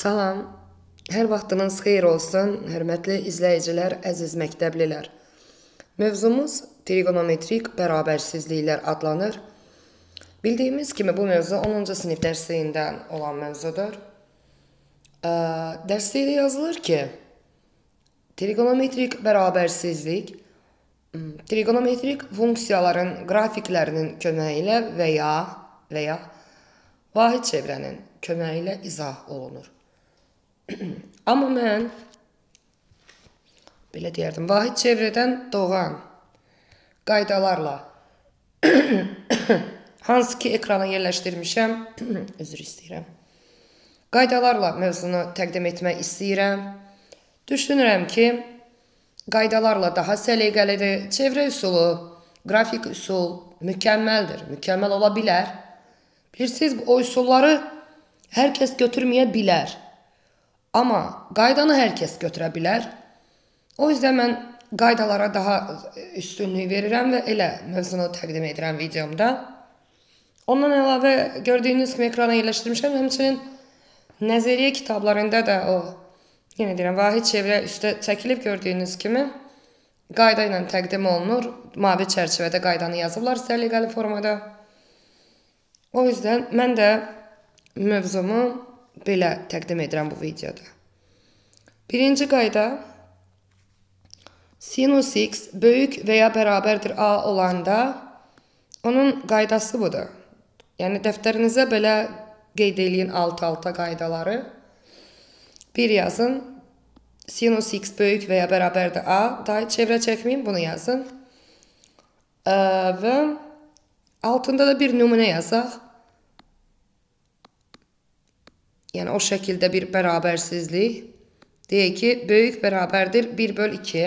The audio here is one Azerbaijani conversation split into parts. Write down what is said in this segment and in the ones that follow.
Salam. Hər vaxtınız xeyir olsun, hörmətli izləyicilər, əziz məktəblilər. Mövzumuz trigonometrik bərabərsizliklər adlanır. Bildiyimiz kimi bu mövzu 10-cu sinif dərsindən olan mövzudur. Dərslikdə yazılır ki, trigonometrik bərabərsizlik trigonometrik funksiyaların qrafiklərinin köməyi ilə və ya və ya vahid çevrənin köməyi ilə izah olunur. Amma mən belə deyərdim, vahid çevrədən doğan qaydalarla hansı ki ekrana yerləşdirmişəm, üzr istəyirəm. Qaydalarla mövzunu təqdim etmək istəyirəm. Düşünürəm ki, qaydalarla daha səliqəlidir. Çevrə üsulu, qrafik üsul mükəmməldir, mükəmməl ola bilər. Bilirsiniz, o üsulları hər kəs götürməyə bilər. Amma qaydanı hər kəs götürə bilər. O yüzden mən qaydalara daha üstünlük verirəm və elə mövzunu təqdim edirəm videomda. Ondan əlavə gördüyünüz kimi ekrana yerləşdirmişəm. Həmçinin nəzəriyyə kitablarında da o yenə deyirəm vahid çevrə üstə çəkilib gördüyünüz kimi qayda ilə təqdim olunur. Mavi çərçivədə qaydanı yazıblar səliqəli formada. O yüzden mən də mövzumu belə təqdim edirəm bu videoda. Birinci qayda sinus x böyük və ya bərabərdir a olanda onun qaydası budur. Yəni dəftərinizə belə qeyd eləyin alt-alta qaydaları. Bir yazın. Sinus x böyük və ya bərabərdir a. Daha çevrə çəkməyin, bunu yazın. Və altında da bir nümunə yazaq. Yəni o şəkildə bir bərabərsizlik. Deyək ki, böyük bərabərdir 1 böl 2.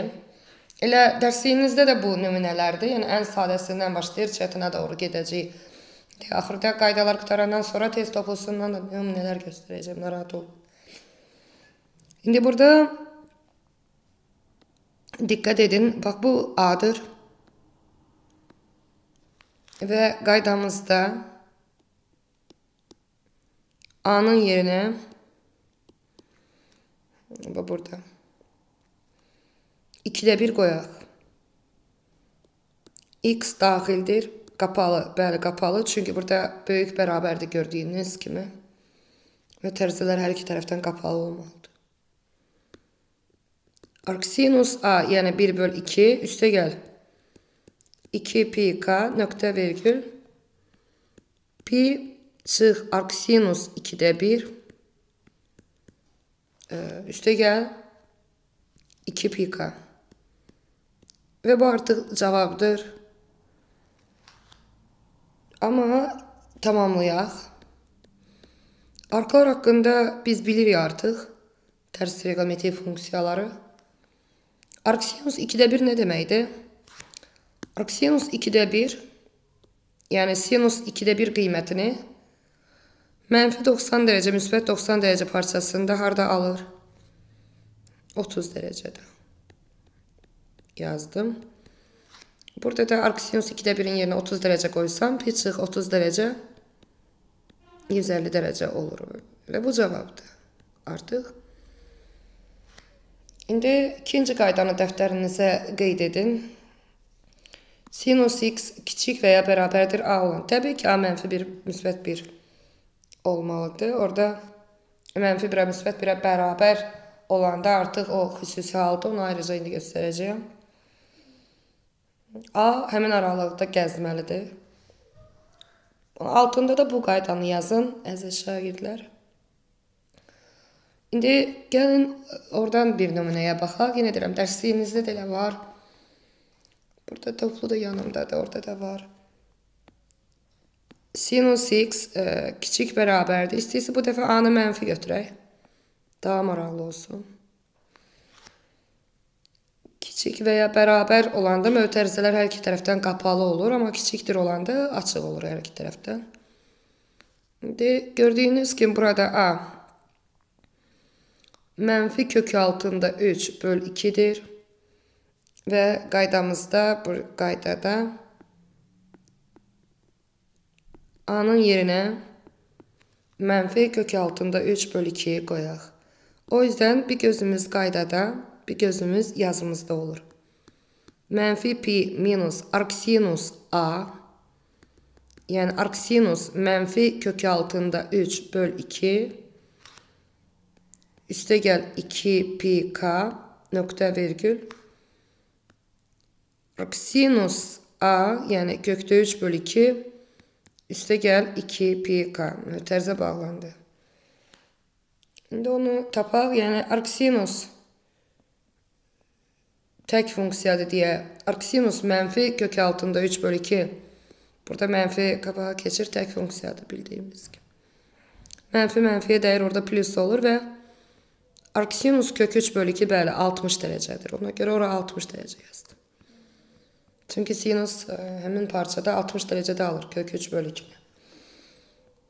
Elə dərsliyinizdə də bu nümunələrdir. Yəni ən sadəsindən başlayır, çətinə doğru gedəcəyik. Axırda qaydalar qutarandan sonra test toplusundan da nümunələr göstərəcəm, narahat olun. İndi burada diqqət edin. Bax bu A-dır. Və qaydamızda A'nın yerine bu burada 2'də 1 qoyaq. X daxildir. Qapalı, bəli, qapalı. Çünki burada böyük bərabərdir gördüyünüz kimi. Və tərzələr hər iki tərəfdən qapalı olmalıdır. Arcsinus A, yəni 1 böl 2, üstə gəl. 2 pi k nöqtə virgül pi Çıx arcsinus 2'də 1. Ee, üste gel. 2 pika. Ve bu artık cevaptır. Ama tamamlayaq. Arkalar haqqında biz bilirik artıq. Tərs trigonometri funksiyaları. Arcsinus 2'də 1 nə deməkdir? Arcsinus 2'də 1, yəni sinus 2'də 1 qiymətini Mənfi 90 dərəcə, müsbət 90 dərəcə parçasında harda alır? 30 dərəcədə. Yazdım. Burada da arcsinus 2-də 1-in yerinə 30 dərəcə qoysam, pi çıx 30 dərəcə 150 dərəcə olur. Və bu cavabdır. Artıq. İndi ikinci qaydanı dəftərinizə qeyd edin. Sinus x kiçik və ya bərabərdir a olan. Təbii ki, a mənfi 1, müsbət 1 olmalıdır. Orada mənfi birə, müsbət birə bərabər olanda artıq o xüsusi halda onu ayrıca indi göstərəcəyəm. A həmin aralıqda gəzməlidir. Altında da bu qaydanı yazın, əziz şagirdlər. İndi gəlin oradan bir nümunəyə baxaq. Yenə deyirəm, dərsliyinizdə də elə var. Burada toplu da yanımdadır, orada da var. Sinus x e, kiçik bərabərdir. İstəyirsə bu dəfə a-nı mənfi götürək. Daha maraqlı olsun. Kiçik və ya bərabər olanda mötərizələr hər iki tərəfdən qapalı olur, amma kiçikdir olanda açıq olur hər iki tərəfdən. İndi gördüyünüz kimi burada a mənfi kök altında 3 böl 2-dir və qaydamızda bu qaydada A'nın yerine mənfi kök altında 3 bölü 2'yi qoyaq. O yüzden bir gözümüz qaydada, bir gözümüz yazımızda olur. Mənfi pi minus arksinus a yani arksinus mənfi kök altında 3 böl 2 üste gel 2 pi k nokta virgül arksinus a yani kökte 3 böl 2 üste gel 2 pi k terze bağlandı. Şimdi onu tapaq yani arksinus tek funksiyadır diye arksinus mənfi kök altında 3 bölü 2 Burada mənfi qabağa keçir, tək funksiyadır bildiyimiz kimi. Mənfi mənfiyə dəyər orada plus olur və arksinus kök 3 bölü 2 bəli 60 dərəcədir. Ona görə ora 60 dərəcə yazdım. Çünki sinus e, həmin parçada 60 dərəcədə alır kök 3 bölü 2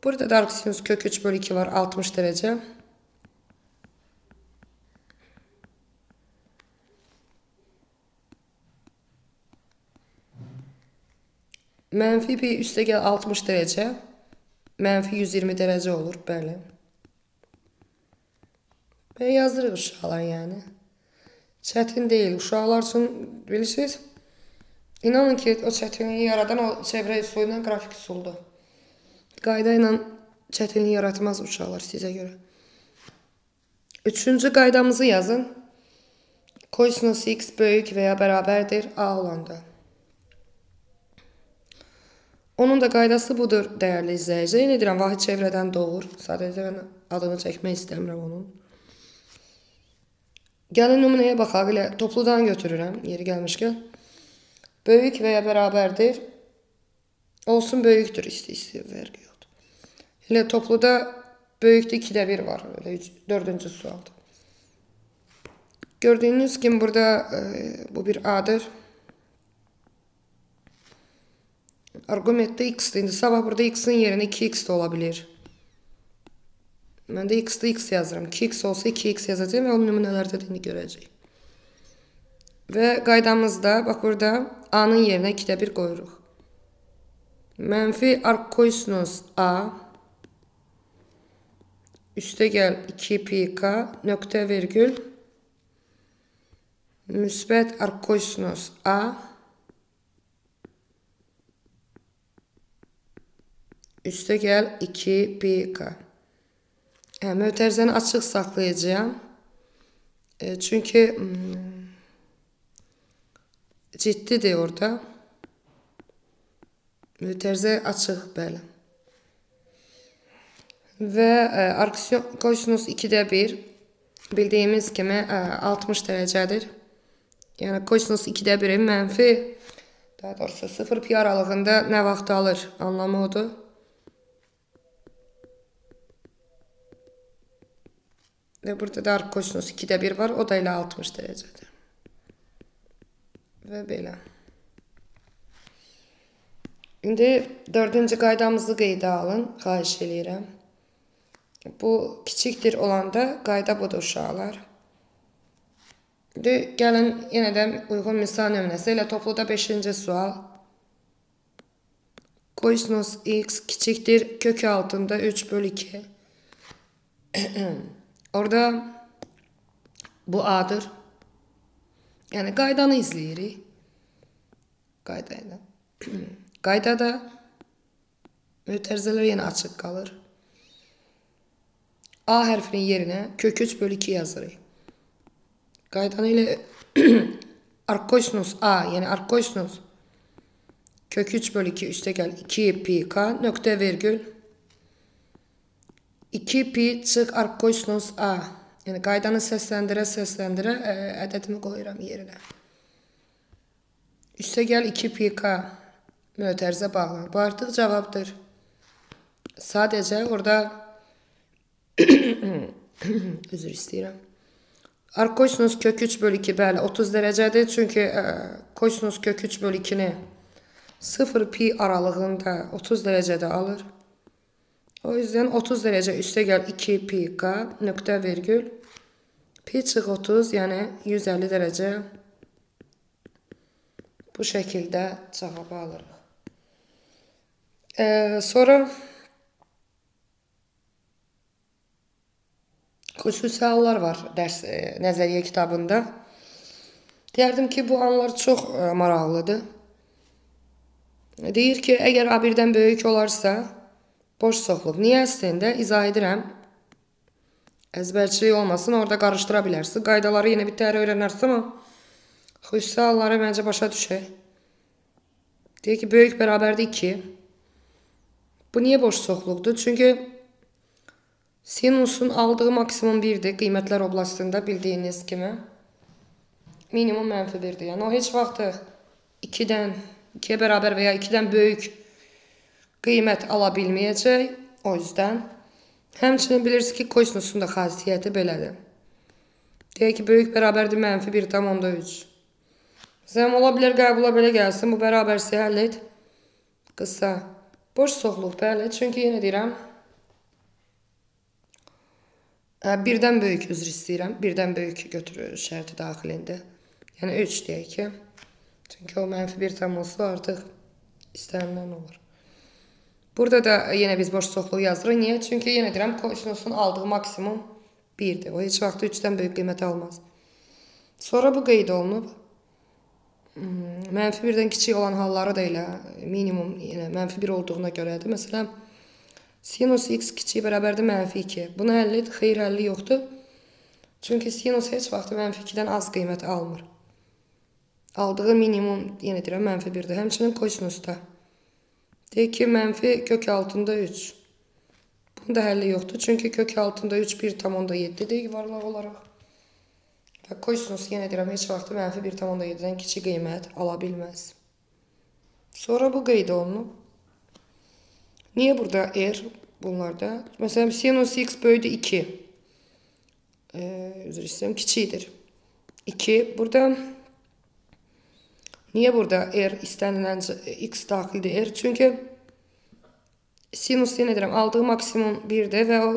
Burada da arksinus kök 3 bölü 2 var 60 dərəcə. Mənfi pi üstə gəl 60 dərəcə. Mənfi 120 dərəcə olur, bəli. Və yazırıq uşaqlar yəni. Çətin deyil. Uşaqlar üçün bilirsiniz, inanın ki, o çətinliyi yaradan o çevrə üsulu ilə qrafik üsuldur. Qayda ilə çətinlik yaratmaz uşaqlar sizə görə. Üçüncü qaydamızı yazın. Kosinus x böyük və ya bərabərdir a olanda. Onun da qaydası budur, dəyərli izləyici. Yenə deyirəm, vahid çevrədən doğur. Sadəcə mən adını çəkmək istəmirəm onun. Gəlin nümunəyə baxaq. Elə topludan götürürəm, yeri gəlmişkən. Böyük və ya bərabərdir. Olsun böyükdür, isti-isti vergi yoxdur. Elə topluda böyükdə 2-də 1 var. Elə 4-cü sualdır. Gördüyünüz kimi burada e, bu bir A-dır. Argumentdə x-dir. İndi sabah burada x-in yerinə 2x də ola bilər. Mən də x-də x yazıram. 2x olsa 2x yazacağım və onun nümunələrdə də indi görəcəyik. Və qaydamızda, bax burada a-nın yerinə 2-də 1 qoyuruq. Mənfi arkosinus a üstə gəl 2 pi k nöqtə virgül müsbət arkosinus a Üste gel 2 pi k. Yani möterzəni açıq saxlayacağım. E, çünki hmm, ciddidir orada. Mötərzə açıq, bəli. Və e, arksiyon kosinus 2-də 1 bildiyimiz kimi e, 60 dərəcədir. Yəni kosinus 2-də 1-in mənfi daha doğrusu 0 pi aralığında nə vaxt alır anlamı odur. Ve burada da arc kosinus 2'de 1 var. O da elə 60 dərəcədir. Və belə. İndi dördüncü qaydamızı qeydə alın. Xahiş eləyirəm. Bu kiçikdir olanda qayda budur uşaqlar. İndi gəlin yenə də uyğun misal nömrəsi ilə topluda 5-ci sual. Kosinus x kiçikdir kök altında 3 bölü 2. Orada bu A'dır. Yani qaydanı izləyirik. Qaydayla. Qaydada mötərizələr yenə açıq qalır. A hərfinin yerinə kök 3 bölü 2 yazırıq. Qaydanı ilə arkosinus A, yəni arkosinus kök 3 bölü 2 üstə gəl 2 pi k nöqtə vergül 2 pi çıx arkosinus a. Yəni qaydanı səsləndirə səsləndirə ə, ədədimi qoyuram yerinə. Üstə gəl 2 pi k mötərizə bağlan. Bu artıq cavabdır. Sadəcə orada üzr istəyirəm. Arkosinus kök 3 bölü 2 bəli 30 dərəcədir. Çünki ə, kosinus kök 3 bölü 2-ni 0 pi aralığında 30 dərəcədə alır. O yüzden 30 derece üste gel 2 pi k nokta virgül pi çık 30 yani 150 derece bu şekilde cevabı alırıq. Ee, sonra xüsusi hallar var dərs e, nəzəriyyə kitabında. Deyərdim ki, bu anlar çox e, maraqlıdır. Deyir ki, əgər A1-dən böyük olarsa, boş soxluq. Niyə əslində izah edirəm. Əzbərçilik olmasın, orada qarışdıra bilərsiz. Qaydaları yenə bir təhər öyrənərsiz, amma xüsusi halları məncə başa düşək. Deyir ki, böyük bərabərdir 2. Bu niyə boş soxluqdur? Çünki sinusun aldığı maksimum 1-dir qiymətlər oblastında bildiyiniz kimi. Minimum mənfi 1-dir. Yəni o heç vaxt 2-dən 2-yə bərabər və ya 2-dən böyük qiymət ala bilməyəcək. O yüzden həmçinin bilirsiniz ki, kosinusun da xasiyyəti belədir. Deyək ki, böyük bərabərdir mənfi 1,3. Məsələn, ola bilər qəbula belə gəlsin. Bu bərabərsə həll et. Qısa. Boş soxluq bəli. Çünki yenə deyirəm, birdən böyük üzr istəyirəm. Birdən böyük götürür şərti daxilində. Yəni 3 deyək ki. Çünki o mənfi 1 tam olsa artıq istənilən olur. Burada da yenə biz boş soxluq yazırıq. Niyə? Çünki yenə deyirəm, kosinusun aldığı maksimum 1-dir. O heç vaxt 3-dən böyük qiymət almaz. Sonra bu qeyd olunub. Hmm, mənfi birdən kiçik olan halları da elə minimum yenə mənfi 1 olduğuna görədir. Məsələn, sinus x kiçik bərabərdir mənfi 2. Bunu həll et, xeyr həlli yoxdur. Çünki sinus heç vaxt mənfi 2-dən az qiymət almır. Aldığı minimum, yenə deyirəm, mənfi 1-dir. Həmçinin kosinusda. Deyək ki, mənfi kök altında 3. Bunun da həlli yoxdur. Çünki kök altında 3 1,7-dir yuvarlaq olaraq. Və kosinus yenə deyirəm, heç vaxt mənfi 1,7-dən kiçik qiymət ala bilməz. Sonra bu qeyd olunub. Niyə burada r bunlarda? Məsələn, sinus x böyüdü 2. E, üzr istəyirəm, kiçikdir. 2. Burada niyə burada r istənilən x daxildir r? Çünki sinus yenə deyirəm, aldığı maksimum 1-dir və o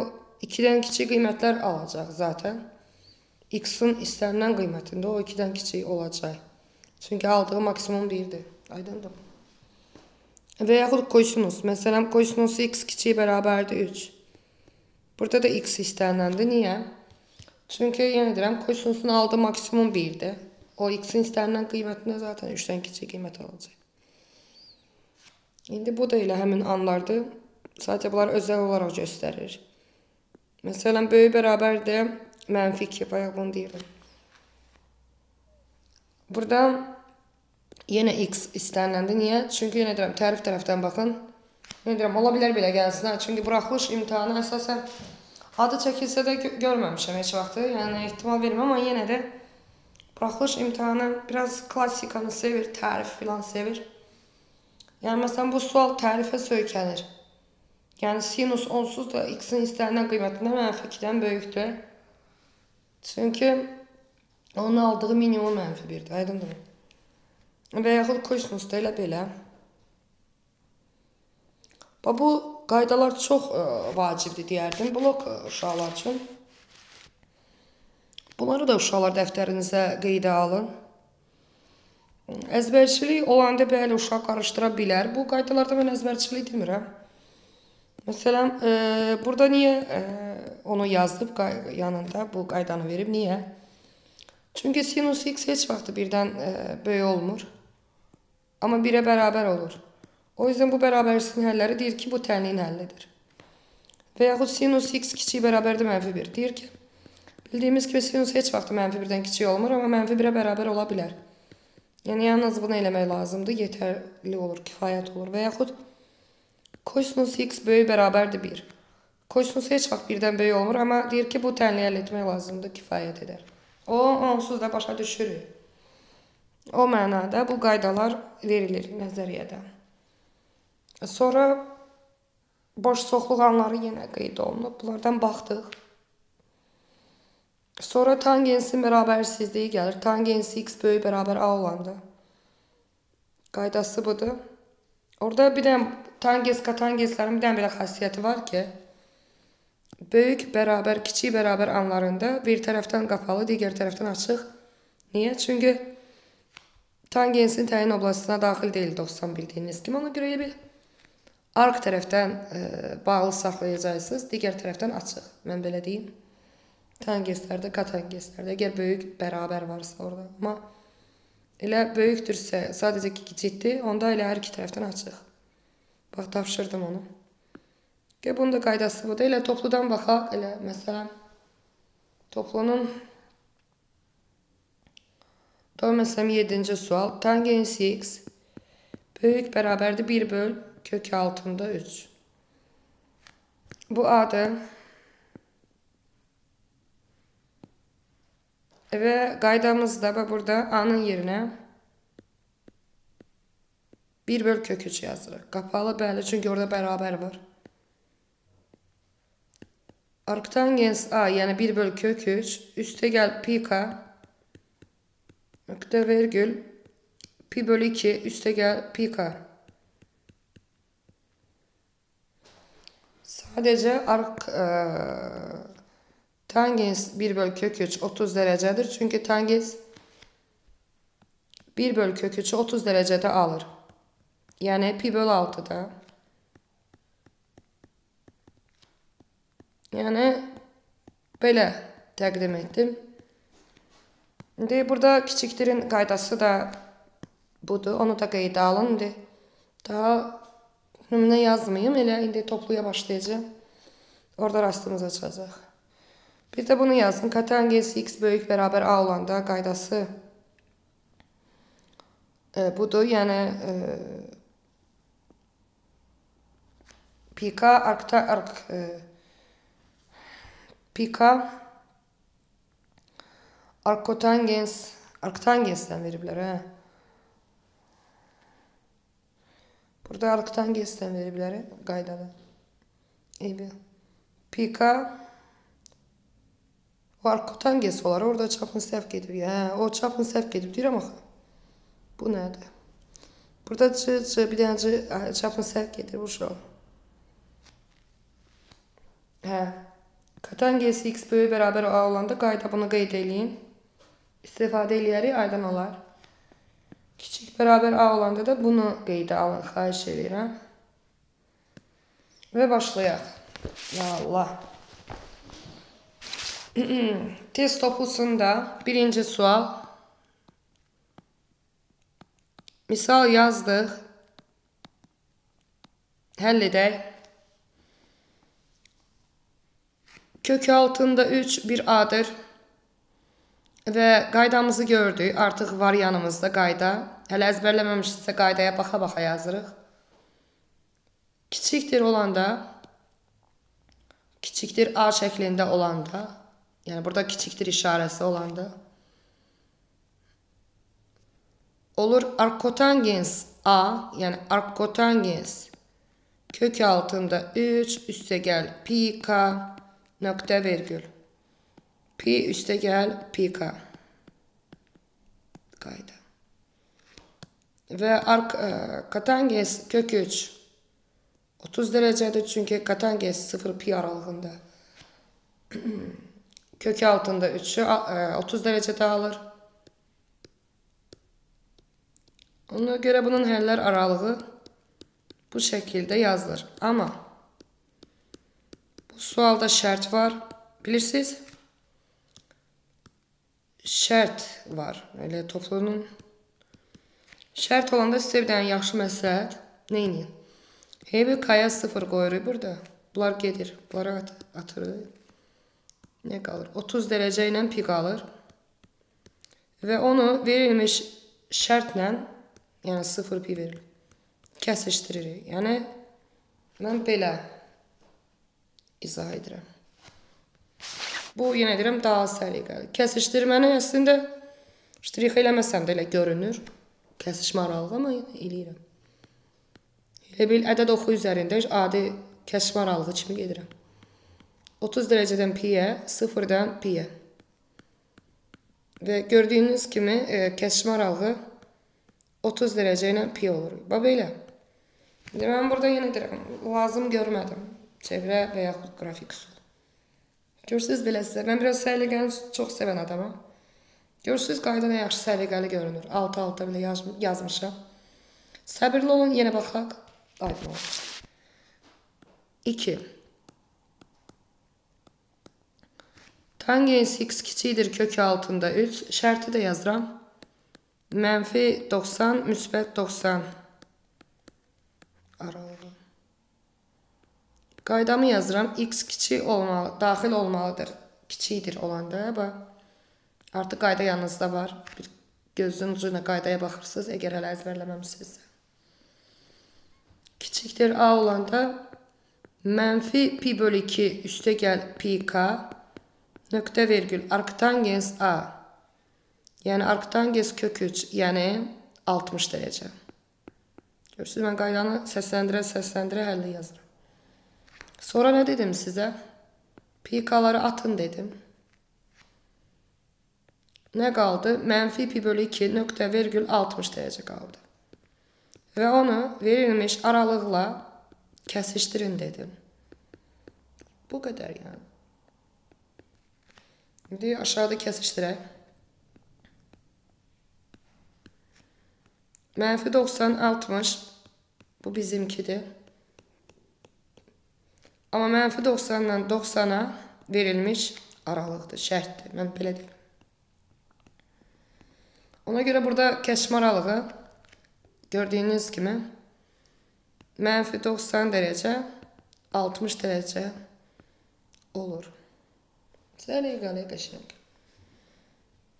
2-dən kiçik qiymətlər alacaq zaten x-in istənilən qiymətində o 2-dən kiçik olacaq. Çünki aldığı maksimum 1-dir. Aydındır. Və yaxud kosinus. Məsələn, kosinus x kiçik bərabərdir 3. Burada da x istəniləndir. Niyə? Çünki yenə deyirəm, kosinusun aldığı maksimum 1-dir. O x-in istənilən qiymətində zaten 3-dən kiçik qiymət alacaq. İndi bu da elə həmin anlardır. Sadəcə bunlar özəl olaraq göstərir. Məsələn, böyük bərabərdir Mənfi 2 bayaq bunu deyirdim. Burada yenə x istəniləndə niyə? Çünki yenə deyirəm, tərif tərəfdən baxın. Yenə deyirəm, ola bilər belə gəlsin. Çünki buraxılış imtahanı əsasən adı çəkilsə də gö görməmişəm heç vaxtı. Yəni ehtimal vermirəm, amma yenə də buraxılış imtahanı biraz klassikanı sevir, tərif filan sevir. Yəni məsələn bu sual tərifə söykənir. Yəni sinus onsuz da x-in istənilən qiymətindən mənfi 2-dən böyükdür. Çünki onun aldığı minimum mənfi 1-dir, aydındır? Və yaxud kosinusda elə belə. Bu qaydalar çox ə, e, vacibdir deyərdim blok e, uşaqlar üçün. Bunları da uşaqlar dəftərinizə qeydə alın. Əzbərçilik olanda bəli uşaq qarışdıra bilər. Bu qaydalarda mən əzbərçilik demirəm. Məsələn, e, burada niyə e, onu yazıb yanında bu qaydanı verib? Niyə? Çünki sinus x heç vaxt birdən e, böyük olmur. Amma 1-ə bərabər olur. O yüzden bu bərabərsizliyin həlləri deyir ki, bu tənliyin həllidir. Və yaxud sinus x kiçik bərabərdir mənfi 1. Deyir ki, bildiyimiz kimi sinus heç vaxt mənfi 1-dən kiçik olmur, amma mənfi 1-ə bərabər ola bilər. Yəni, yalnız bunu eləmək lazımdır, yetərli olur, kifayət olur. Və yaxud Kosinus x böyük bərabərdir 1. Kosinus heç vaxt birdən böyük olmur, amma deyir ki, bu tənliyi əldə etmək lazımdır, kifayət edər. O, onsuz da başa düşürük. O mənada bu qaydalar verilir nəzəriyyədə. Sonra boş soxluq anları yenə qeyd olunub. Bunlardan baxdıq. Sonra tangensin bərabərsizliyi gəlir. Tangens x böyük bərabər a olanda. Qaydası budur. Orada bir də tangens katangeslərin bir dənə belə xassiyyəti var ki, böyük bərabər, kiçik bərabər anlarında bir tərəfdən qapalı, digər tərəfdən açıq. Niyə? Çünki tangensin təyin oblastına daxil deyil 90 bildiyiniz kimi. Ona görə bir arq tərəfdən e, bağlı saxlayacaqsınız, digər tərəfdən açıq. Mən belə deyim. Tangeslərdə, katangeslərdə əgər böyük bərabər varsa orada. Amma elə böyükdürsə, sadəcə kiçikdir, onda elə hər iki tərəfdən açıq. Bax tapşırdım onu. Gəl bunun da qaydası budur. Elə topludan baxaq. Elə məsələn toplunun da məsələn 7-ci sual. Tangens x böyük bərabərdir 1 böl kök altında 3. Bu adı Ve qaydamızda və burada A-nın yerinə 1 böl kök 3 yazırıq. Qapalı bəli, çünki orada bərabər var. Arktangens A, yəni 1 böl kök 3, üstə gəl pi k, nöqtə vergül, pi bölü 2, üstə gəl pi k. Sadəcə ark... Ə, Tangens 1 bölü kök 3 30 derecedir. Çünkü tangens 1 bölü kök 3'ü 30 derecede alır. Yani pi bölü 6'da. Yani böyle təqdim etdim. İndi burada kiçikdirin qaydası da budur. Onu da qeydə alın. İndi daha nümunə yazmayayım. Elə indi topluya başlayacağım. Orada rastımıza çıxacaq. Bir de bunu yazın. Katangens x böyük beraber a olanda qaydası e, budur. Yəni e, pika arkta ark e, pika arkotangens arktangesdən veriblər hə. Burada arktangesdən veriblər qaydada. Eybi. Pika Var kotangesi olar. Orada çapın sevk edib. Hə, o çapın sevk edib deyirəm axı. Bu nədir? Burada c, c, bir dənə c, çapın sevk edir bu uşaq. Hə. Katangesi x böyük bərabər a olanda qayda bunu qeyd eləyin. İstifadə eləyərik, aydın olar. Kiçik bərabər a olanda da bunu qeydə alın, xahiş edirəm. Və başlayaq. Ya Allah. Test toplusunda birinci sual. Misal yazdık. Həll edək. Kök altında 3 bir A-dır. Və qaydamızı gördük. Artıq var yanımızda qayda. Hələ əzbərləməmişsə qaydaya baxa-baxa yazırıq. Kiçikdir olanda, kiçikdir A şəklində olanda yani burada kiçikdir işarəsi olanda. Olur arkotangens A yani arkotangens kök altında 3 üste gel pi k nokta virgül. Pi üste gel pi k. Kayda. Ve ark, e, katanges kök 3 30 derecedir çünkü katanges 0 pi aralığında. Kök altında 3'ü 30 derecede alır. Ona göre bunun həllər aralığı bu şekilde yazılır. Ama bu sualda şərt var. Bilirsiniz? Şərt var. Elə toplunun şərt olanda sizə bir dənə yaxşı məsləhət nə edin? Heybi kaya 0 qoyuruq burada. Bunlar gedir. Bunlara at atırıq. Ne qalır? 30 dərəcə ilə pi qalır. Və onu verilmiş şərtlə, yəni 0 pi verilir. Kəsişdiririk. Yəni mən belə izah edirəm. Bu yenə deyirəm daha səliqəli. Kəsişdirməni əslində ştrix eləməsəm də elə görünür. Kəsişmə aralığı amma eləyirəm. Elə bil ədəd oxu üzərində adi kəsişmə aralığı kimi gedirəm. 30 dereceden pi'ye, sıfırdan pi'ye. Ve gördüğünüz gibi e, kesişme aralığı 30 dereceyle pi olur. Bax belə. İndi mən burada yenə deyirəm, lazım görmədim. Çevrə və yaxud qrafik usul. Görürsünüz belə sizə. Mən biraz səliqəni çox sevən adamam. Görürsünüz qayda nə yaxşı səliqəli görünür. Altı-alta belə yaz yazmışam. Səbirli olun, yenə baxaq. Aydın olur. 2. Tangens x kiçikdir kök altında 3. Şərti də yazıram. Mənfi 90, müsbət 90 aralığı. Qaydamı yazıram. X kiçik olmalı, daxil olmalıdır. Kiçikdir olanda. Bax. Artıq qayda yanınızda var. Bir gözün ucu ilə qaydaya baxırsınız, əgər hələ əzbərləməmisinizsə. Kiçikdir A olanda mənfi pi bölü 2 üstə gəl pi k nöqtə vergül arktangens A. Yəni arktangens kök 3, yəni 60 dərəcə. Görürsünüz, mən qaydanı səsləndirə səsləndirə həlli yazıram. Sonra nə dedim sizə? Pi k'ları atın dedim. Nə qaldı? Mənfi pi bölü 2 nöqtə vergül 60 dərəcə qaldı. Və onu verilmiş aralıqla kəsişdirin dedim. Bu qədər yəni. İndi aşağıda kəsişdirək. Mənfi 90, 60. Bu bizimkidir. Amma mənfi 90 ilə 90-a verilmiş aralıqdır, şərtdir. Mən belə deyirəm. Ona görə burada kəşmə aralığı gördüyünüz kimi mənfi 90 dərəcə 60 dərəcə olur. Səliqəli qəşəng.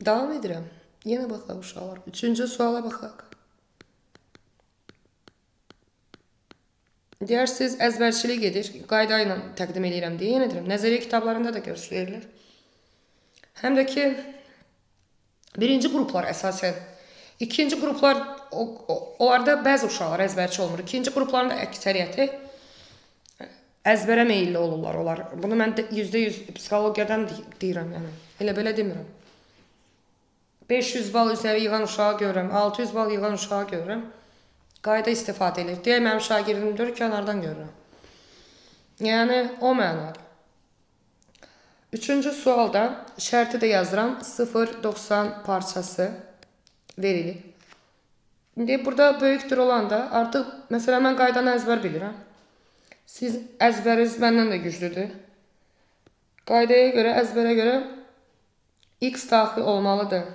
Davam edirəm. Yenə baxaq uşaqlar. Üçüncü suala baxaq. Deyirsiniz əzbərçilik edir. Qayda ilə təqdim edirəm deyə yenə deyirəm. Nəzəriyyə kitablarında da göstərilir. Həm də ki Birinci qruplar əsasən. İkinci qruplar o, o, onlarda bəzi uşaqlar əzbərçi olmur. İkinci qrupların da əksəriyyəti əzbərə meylli olurlar onlar. Bunu mən %100 psixologiyadan deyirəm, yəni. Elə belə demirəm. 500 bal üzəri yığan uşağı görürəm, 600 bal yığan uşağı görürəm. Qayda istifadə edir. Deyə mənim şagirdimdir, kənardan görürəm. Yəni o mənada. Üçüncü sualda şərti də yazıram. 0.90 parçası verilir. İndi burada böyükdür olanda artıq məsələn mən qaydanı əzbər bilirəm. Siz əzbəriniz məndən də güclüdür. Qaydaya görə, əzbərə görə x daxil olmalıdır.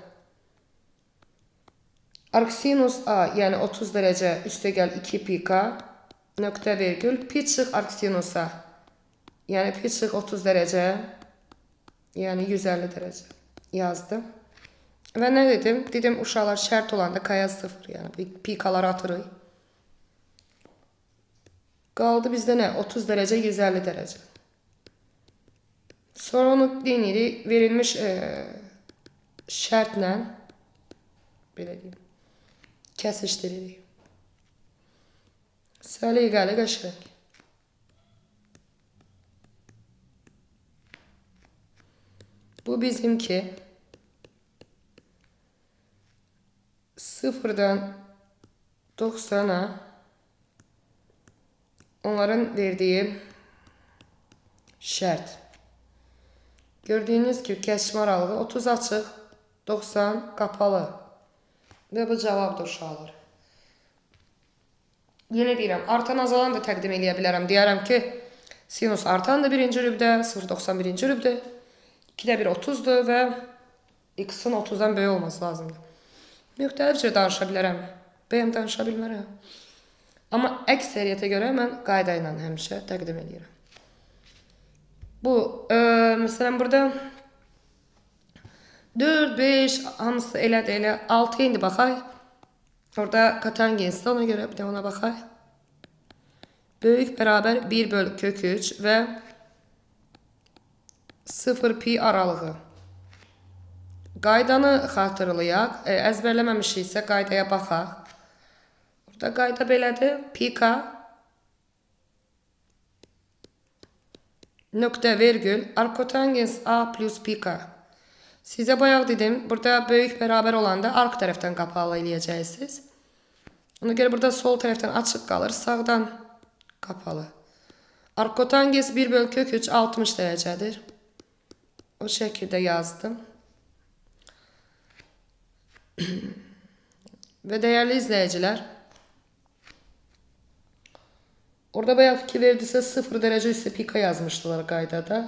Arcsinus A, yəni 30 dərəcə üstəgəl 2 pi k nöqtə vergül pi çıx arcsinusa. Yəni pi çıx 30 dərəcə Yəni 150 dərəcə yazdım. Və nə dedim? Dedim uşaqlar şərt olanda kaya 0, yəni pikaları atırıq. Qaldı bizdə nə? 30 dərəcə, 150 dərəcə. Sonra onu deyirik, verilmiş e, şərtlə belə deyim, kəsişdiririk. Səliqəli qəşəng. Bu bizimki sıfırdan 90'a onların verdiği şərt. Gördüyünüz gibi kəsmə aralığı 30 açıq, 90 qapalı. Və bu cavabdır uşaqlar. Yenə deyirəm, artan azalan da təqdim eləyə bilərəm. Deyərəm ki, sinus artan da birinci rübdə, 0.91-ci rübdə. 2-də 1 30-dur və x-in 30-dan böyük olması lazımdır. Müxtəlif cür danışa bilərəm. Bəyəm danışa bilmərəm. Amma əksəriyyətə görə mən qayda ilə həmişə təqdim edirəm. Bu, ə, e, məsələn, burada 4, 5, hamısı elədir, elə 6 indi baxay. Orada katangensi ona görə bir də ona baxay. Böyük bərabər 1 bölü kök 3 və 0 pi aralığı. Qaydanı xatırlayaq. E, əzbərləməmişiksə qaydaya baxaq. Burada qayda belədir. Pi k nöqtə vergül arkotangens a plus pi k. Sizə bayaq dedim, burada böyük bərabər olanda ark tərəfdən qapalı eləyəcəksiniz. Ona görə burada sol tərəfdən açıq qalır, sağdan qapalı. Arkotanges 1 bölü kök 3 60 dərəcədir. O şekilde yazdım. Ve değerli izleyiciler. Orada bayağı fikir verdiyse 0 derece üstü pika yazmışlar qaydada.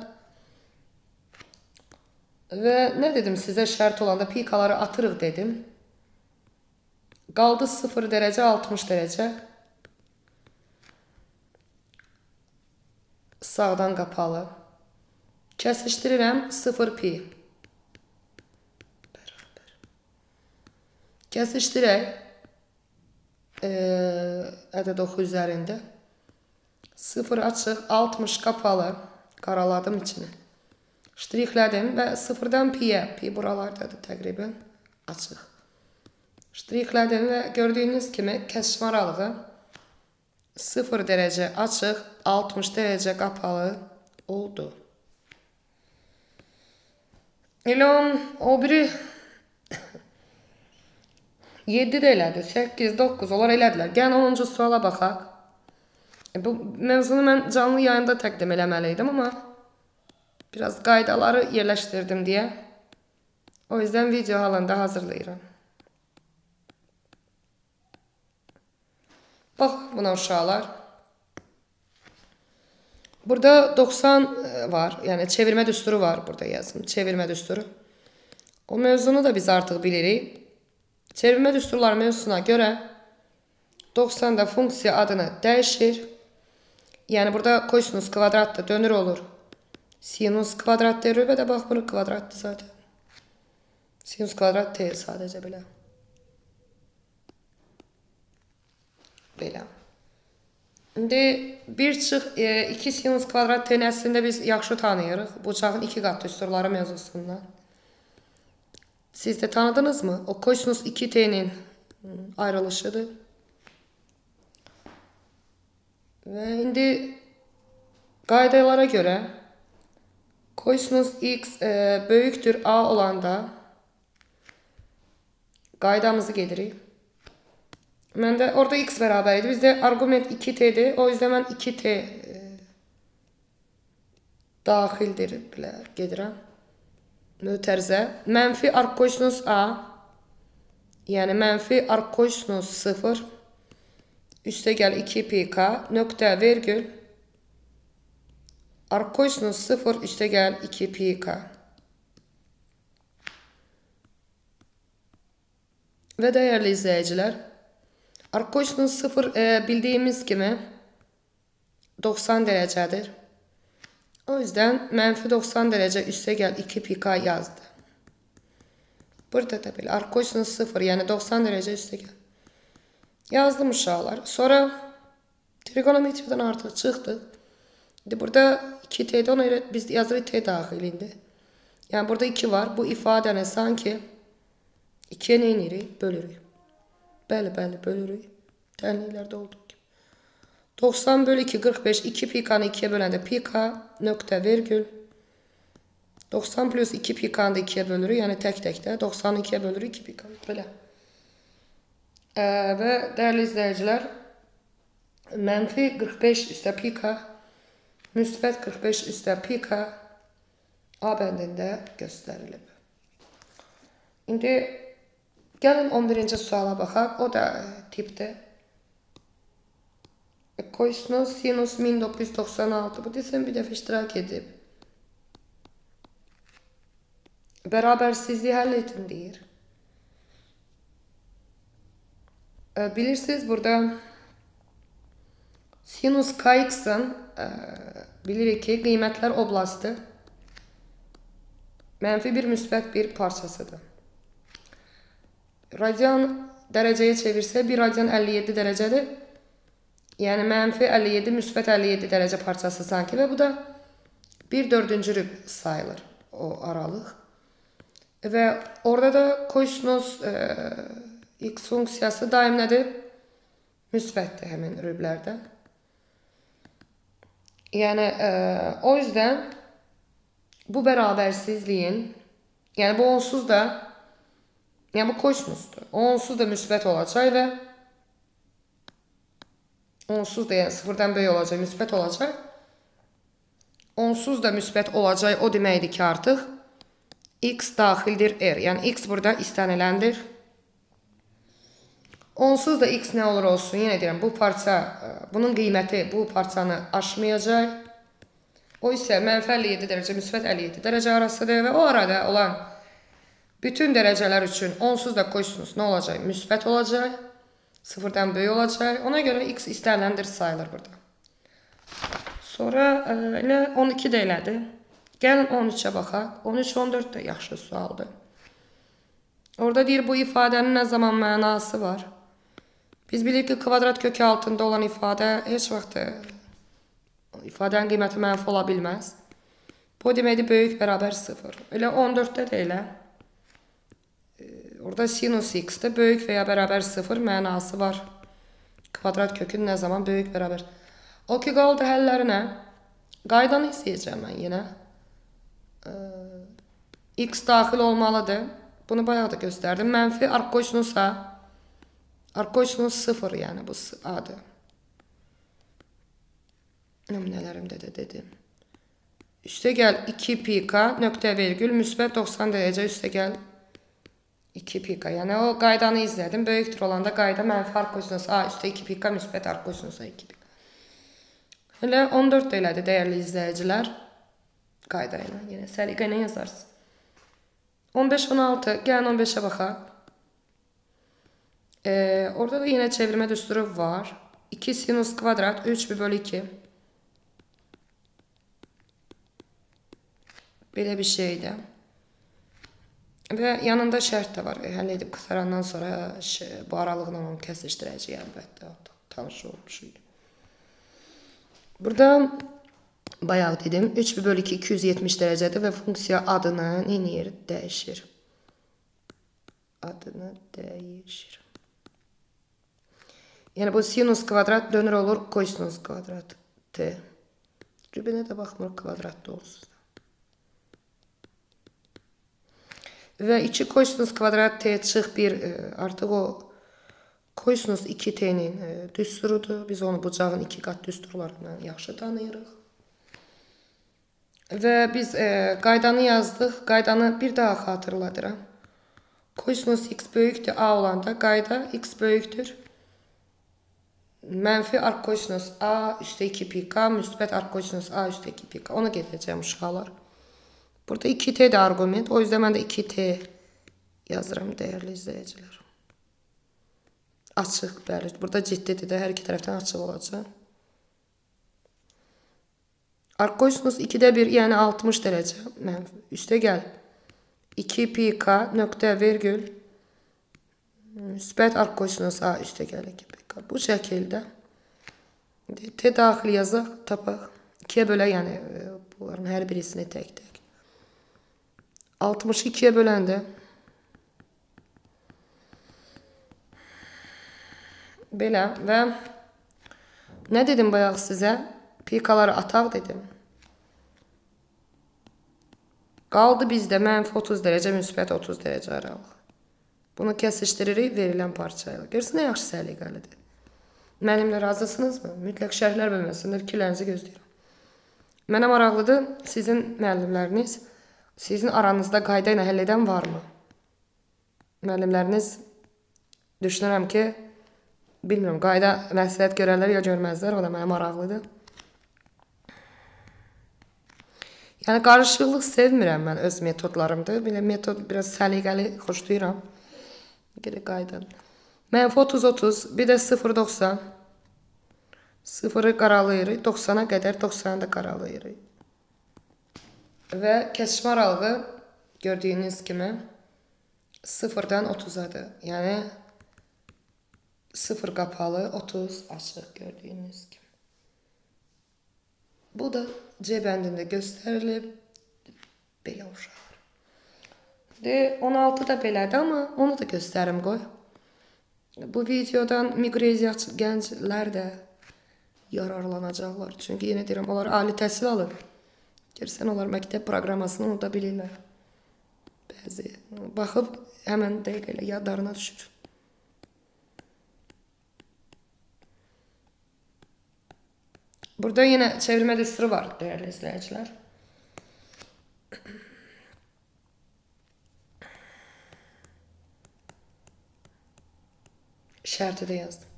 Və nə dedim sizə şərt olanda pikaları atırıq dedim. Qaldı 0 dərəcə 60 dərəcə. Sağdan qapalı. Kəsişdirirəm 0 pi. Bərabər. Kəsişdirək. E, ədəd oxu üzərində. 0 açıq, 60 qapalı. Qaraladım içini. Ştrixlədim və 0-dan pi-yə, pi buralardadır təqribən açıq. Ştrixlədim və gördüyünüz kimi kəsişmə aralığı 0 dərəcə açıq, 60 dərəcə qapalı oldu. Elə o biri 7 də elədi, 8, 9 onlar elədilər. Gəlin 10-cu suala baxaq. Bu mövzunu mən canlı yayında təqdim eləməli idim, amma biraz qaydaları yerləşdirdim deyə. O yüzden video halında hazırlayıram. Bax buna uşaqlar. Burada 90 e, var. Yəni çevirmə düsturu var burada yazım. Çevirmə düsturu. O mövzunu da biz artıq bilirik. Çevirmə düsturları mövzusuna görə 90 da funksiya adını dəyişir. Yəni burada kosinus kvadrat da dönür olur. Sinus kvadrat və də bax bunu kvadratdır zaten. Sinus kvadrat deyil sadəcə belə. Belə. İndi bir çıx e, 2 sinus kvadrat t-ni əslində biz yaxşı tanıyırıq. Bucağın 2 qat düsturları mövzusundan. Siz də tanıdınızmı? O kosinus 2t-nin ayrılışıdır. Və indi qaydalara görə kosinus x e, böyükdür a olanda qaydamızı gedirik. Məndə orada x bərabər idi. Bizdə arqument 2t-dir. O yüzden mən 2t e, daxildir belə gedirəm. Mötərizə. Mənfi arkosinus a yəni mənfi arkosinus 0 üstə gəl 2 pk nöqtə vergül arkosinus 0 üstə gəl 2 pk Və dəyərli izləyicilər, arkosinus 0 e, bildiyimiz kimi 90 dərəcədir. O yüzden mənfi 90 dərəcə üstə gəl 2 pk yazdı. Burada da belə arkosinus 0 yəni 90 dərəcə üstə gəl. Yazdım uşaqlar. Sonra trigonometriyədən artıq çıxdıq. İndi burada 2t'də ona görə biz yazırıq t daxilində. Yəni burada 2 var. Bu ifadəni sanki 2'ye ne inirik? Bölürük. Bəli, bəli, bölürük. Tənliklərdə gibi. 90 bölü 2, 45. 2 pikanı 2'ye böləndə pika, nöqtə, vergül. 90 plus 2 pikanı da 2'ye bölürük. Yəni tək-təkdə 90'ı 2'ye bölürük 2 pikanı. Belə. Və dəyərli izləyicilər, mənfi 45 üstə pika, müsbət 45 üstə pika A bəndində göstərilib. İndi Gəlin 11-ci suala baxaq. O da tipdir. Kosinus sinus 1996. Bu desəm bir dəfə iştirak edib. Bərabərsizliyi həll etin deyir. E, bilirsiniz burada sinus kx-ın e, bilirik ki, qiymətlər oblasti mənfi bir müsbət bir parçasıdır. Radian dərəcəyə çevirsə 1 radian 57 dərəcədir. Yəni mənfi 57, müsbət 57 dərəcə parçası sanki və bu da 1 dördüncü rüb sayılır o aralıq. Və orada da kosinus e, x funksiyası daim nədir? Müsbətdir həmin rüblərdə. Yəni e, o yüzden bu bərabərsizliyin, yəni bu onsuz da yani bu kosinusdur. Onsuz da müsbət olacaq və onsuz da yəni sıfırdan böyük olacaq, müsbət olacaq. Onsuz da müsbət olacaq o deməkdir ki, artıq x daxildir r. Yəni x burada istəniləndir. Onsuz da x nə olur olsun, yenə deyirəm, bu parça, bunun qiyməti bu parçanı aşmayacaq. O isə mənfi 57 dərəcə, müsbət 57 dərəcə arasıdır və o arada olan bütün dərəcələr üçün onsuz da kosinus nə olacaq? Müsbət olacaq. Sıfırdan böyük olacaq. Ona görə x istəniləndir sayılır burada. Sonra ə, elə 12 də elədi. Gəlin 13-ə baxaq. 13 14 də yaxşı sualdır. Orada deyir bu ifadənin nə zaman mənası var? Biz bilirik ki, kvadrat kökü altında olan ifadə heç vaxt e, ifadənin qiyməti mənfi ola bilməz. Bu deməkdir böyük bərabər 0. Elə 14-də də elə. E, orada sinus x-də böyük və ya bərabər 0 mənası var. Kvadrat kökün nə zaman böyük bərabər. O ki qaldı həllərinə. Qaydanı istəyəcəm mən yenə. E, x daxil olmalıdır. Bunu bayağı da gösterdim. Mənfi arkoşnusa arkoşnus sıfır yani bu adı. Nümunələrimdə də dedim. Üstə gəl 2 pika nöqtə virgül müsbət 90 dərəcə üstə gəl 2 pika. Yəni o qaydanı izlədim. Böyükdür olanda qayda mənfi arkosinus A üstə 2 pika müsbət arkosinus A 2 pika. Elə 14 də elədi dəyərli izləyicilər. Qayda ilə. Yenə səliqə ilə yazarsın. 15-16. Gəlin 15'e baxaq. Ee, orada da yine çevirme düsturu var. 2 sinus kvadrat 3 bir bölü 2. Belə bir şeydi. Və yanında şərt də var. Həll edib qısarandan sonra şey, bu aralığla onu kəsişdirəcəyik əlbəttə. Tanış olmuşuq. Burada Bayaq dedim 3 bölü 2 270 dərəcədir və funksiya adını neynir? Dəyişir. Adını dəyişir. Yəni bu sinus kvadrat dönür olur kosinus kvadrat t. Cübinə də baxmır kvadratda olsun. Və 2 kosinus kvadrat t çıx 1 e, artıq o kosinus 2t-nin e, düsturudur. Biz onu bucağın 2 qat düsturlarından yaxşı tanıyırıq. Və biz e, qaydanı yazdıq. Qaydanı bir daha xatırladıram. Kosinus x böyükdür a olanda qayda x böyükdür. Mənfi arkosinus a üstə 2 pika, müsbət arkosinus a üstə 2 pika. Onu gedəcəm uşaqlar. Burada 2t də arqument. O yüzden mən də 2t yazıram dəyərli izləyicilər. Açıq, bəli. Burada ciddidir də hər iki tərəfdən açıq olacaq. Arkosinus 2'də 1 yəni 60 dərəcə. Mənfi. Üstə gəl. 2 pi k nöqtə virgül müsbət arkosinus a üstə gəl 2 k. Bu şəkildə t daxil yazaq, tapaq. 2-yə bölə, yəni e, bunların hər birisini tək-tək. 60-ı 2-yə böləndə belə və nə dedim bayaq sizə? Pikaları ataq dedim. Qaldı bizdə mənfi 30 dərəcə, müsbət 30 dərəcə aralıq. Bunu kəsişdiririk verilən parça ilə. Görürsün nə yaxşı səliqəlidir. Mənimlə razısınızmı? Mütləq şərhlər bölməsində fikirlərinizi gözləyirəm. Mənə maraqlıdır sizin müəllimləriniz sizin aranızda qayda ilə həll edən varmı? Müəllimləriniz düşünürəm ki, bilmirəm, qayda məsləhət görərlər ya görməzlər, o da mənə maraqlıdır. Yəni qarışıqlıq sevmirəm mən öz metodlarımda. Belə metod biraz səliqəli xoşlayıram. Gələ qaydan. Mənfi 30 30, bir də 0 90. 0-ı qaralayırıq, 90-a qədər 90-ı da qaralayırıq. Və kəsişmə aralığı gördüyünüz kimi 0-dan 30-adır. Yəni 0 qapalı, 30 açıq gördüyünüz kimi. Bu da C bəndində göstərilib. Belə uşaqlar. De 16 da belədir, amma onu da göstərim qoy. Bu videodan miqreziyaçı gənclər də yararlanacaqlar. Çünki yenə deyirəm, onlar ali təhsil alıb. Görsən onlar məktəb proqramasını unuda bilirlər. Bəzi baxıb həmən dəqiqə ilə yadlarına düşür. Burada yine çevirme düsturu var değerli izleyiciler. Şərti də yazdım.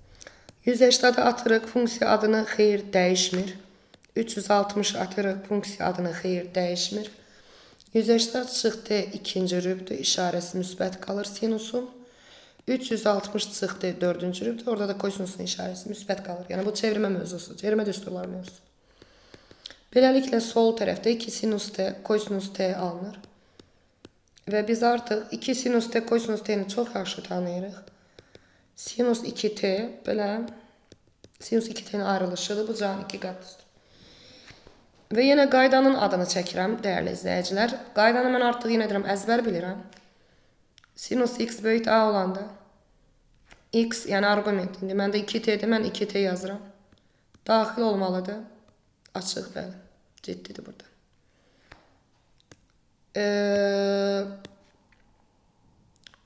180 atırıq funksiya adını xeyir dəyişmir. 360 atırıq funksiya adını xeyir dəyişmir. 180 çıxdı ikinci rübdür, işarəsi müsbət qalır sinusun. 360 çıxdı dördüncü rübdür, orada da kosinusun işarəsi müsbət qalır. Yəni bu çevirmə mövzusu, çevirmə düsturları mövzusu. Beləliklə sol tərəfdə 2 sinus t, kosinus t alınır. Və biz artıq 2 sinus t, kosinus t-ni çox yaxşı tanıyırıq. Sinus 2t belə sinus 2t-nin ayrılışıdır. Bu can 2 qat Və yenə qaydanın adını çəkirəm, dəyərli izləyicilər. Qaydanı mən artıq yenə deyirəm, əzbər bilirəm. Sinus x böyük a olanda x, yəni arqument indi məndə 2t-dir, mən 2t yazıram. Daxil olmalıdır. Açıq, bəli. Ciddidir burada. Ee,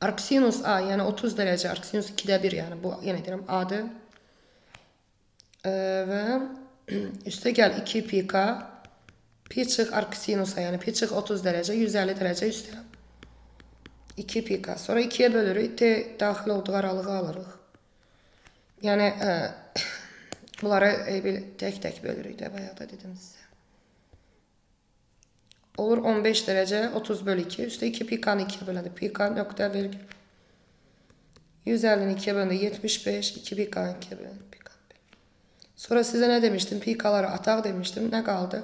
arcsinus a, yəni 30 dərəcə, arcsinus 2-də 1, yəni bu yenə deyirəm a-dır. Ee, və üstə gəl 2 pika. Pi çıx arksinusa, yəni pi çıx 30 dərəcə, 150 dərəcə üstə. 2 pika. Sonra 2-yə bölürük. T daxil olduğu aralığı alırıq. Yəni ə, bunları e, bil tək-tək bölürük də bayaq da dedim sizə. Olur 15 dərəcə 30 bölü 2. Üstə 2 pikanı 2-yə böləndə. Pika nöqtə vergül. 150-ni 2-yə böləndə 75. 2 pikanı 2-yə böləndə. Sonra sizə nə demişdim? Pikaları ataq demişdim. Nə qaldı?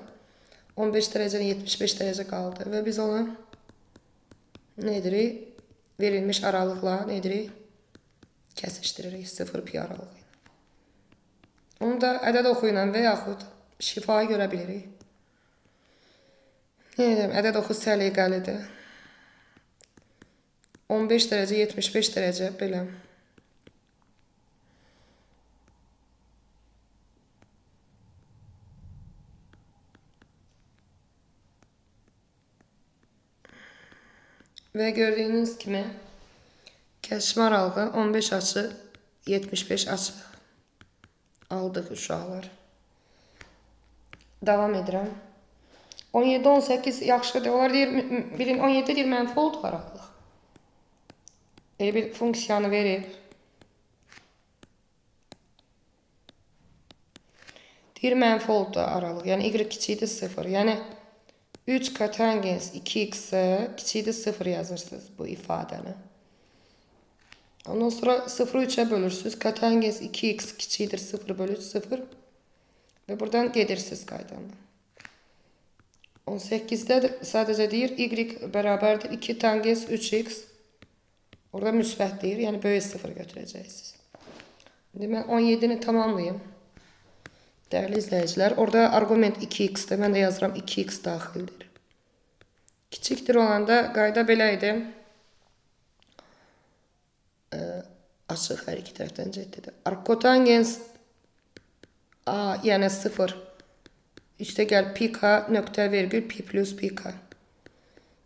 15 dərəcədən 75 dərəcə qaldı. Və biz onu nə edirik? Verilmiş aralıqla nə edirik? Kəsişdiririk 0 pi aralığı. Onu da ədəd oxu ilə və yaxud şifayı görə bilirik. Nə edirəm? Ədəd oxu səliqəlidir. 15 dərəcə, 75 dərəcə belə. Ve gördüğünüz gibi kesme aralığı 15 açı 75 açı aldık uşaqlar. Davam edirəm. 17 18 yaxşıdır. Onlar deyir birin 17 deyir mənfi oldu aralıq. Elə bir funksiyanı verib. Deyir mənfi oldu aralıq. Yəni y kiçikdir 0. Yəni 3 katangens 2x'e kiçikdir 0 yazırsınız bu ifadəni. Ondan sonra 0'ı 3'e bölürsünüz. Katangens 2x kiçikdir 0 bölü 0. Ve buradan gedirsiniz qaydanla. 18'də sadəcə deyir y bərabərdir 2 tangens 3x. Orada müsbət deyir, yəni böyük 0 götürəcəksiniz. İndi mən 17-ni tamamlayım. Dəyərli izləyicilər, orada arqument 2x-dir. Mən də yazıram 2x daxildir. Kiçikdir olanda qayda belə idi. E, açıq hər iki tərəfdən cəddidir. Arkotangens A, yəni 0. Üstə gəl pika nöqtə vergül pi plus pika.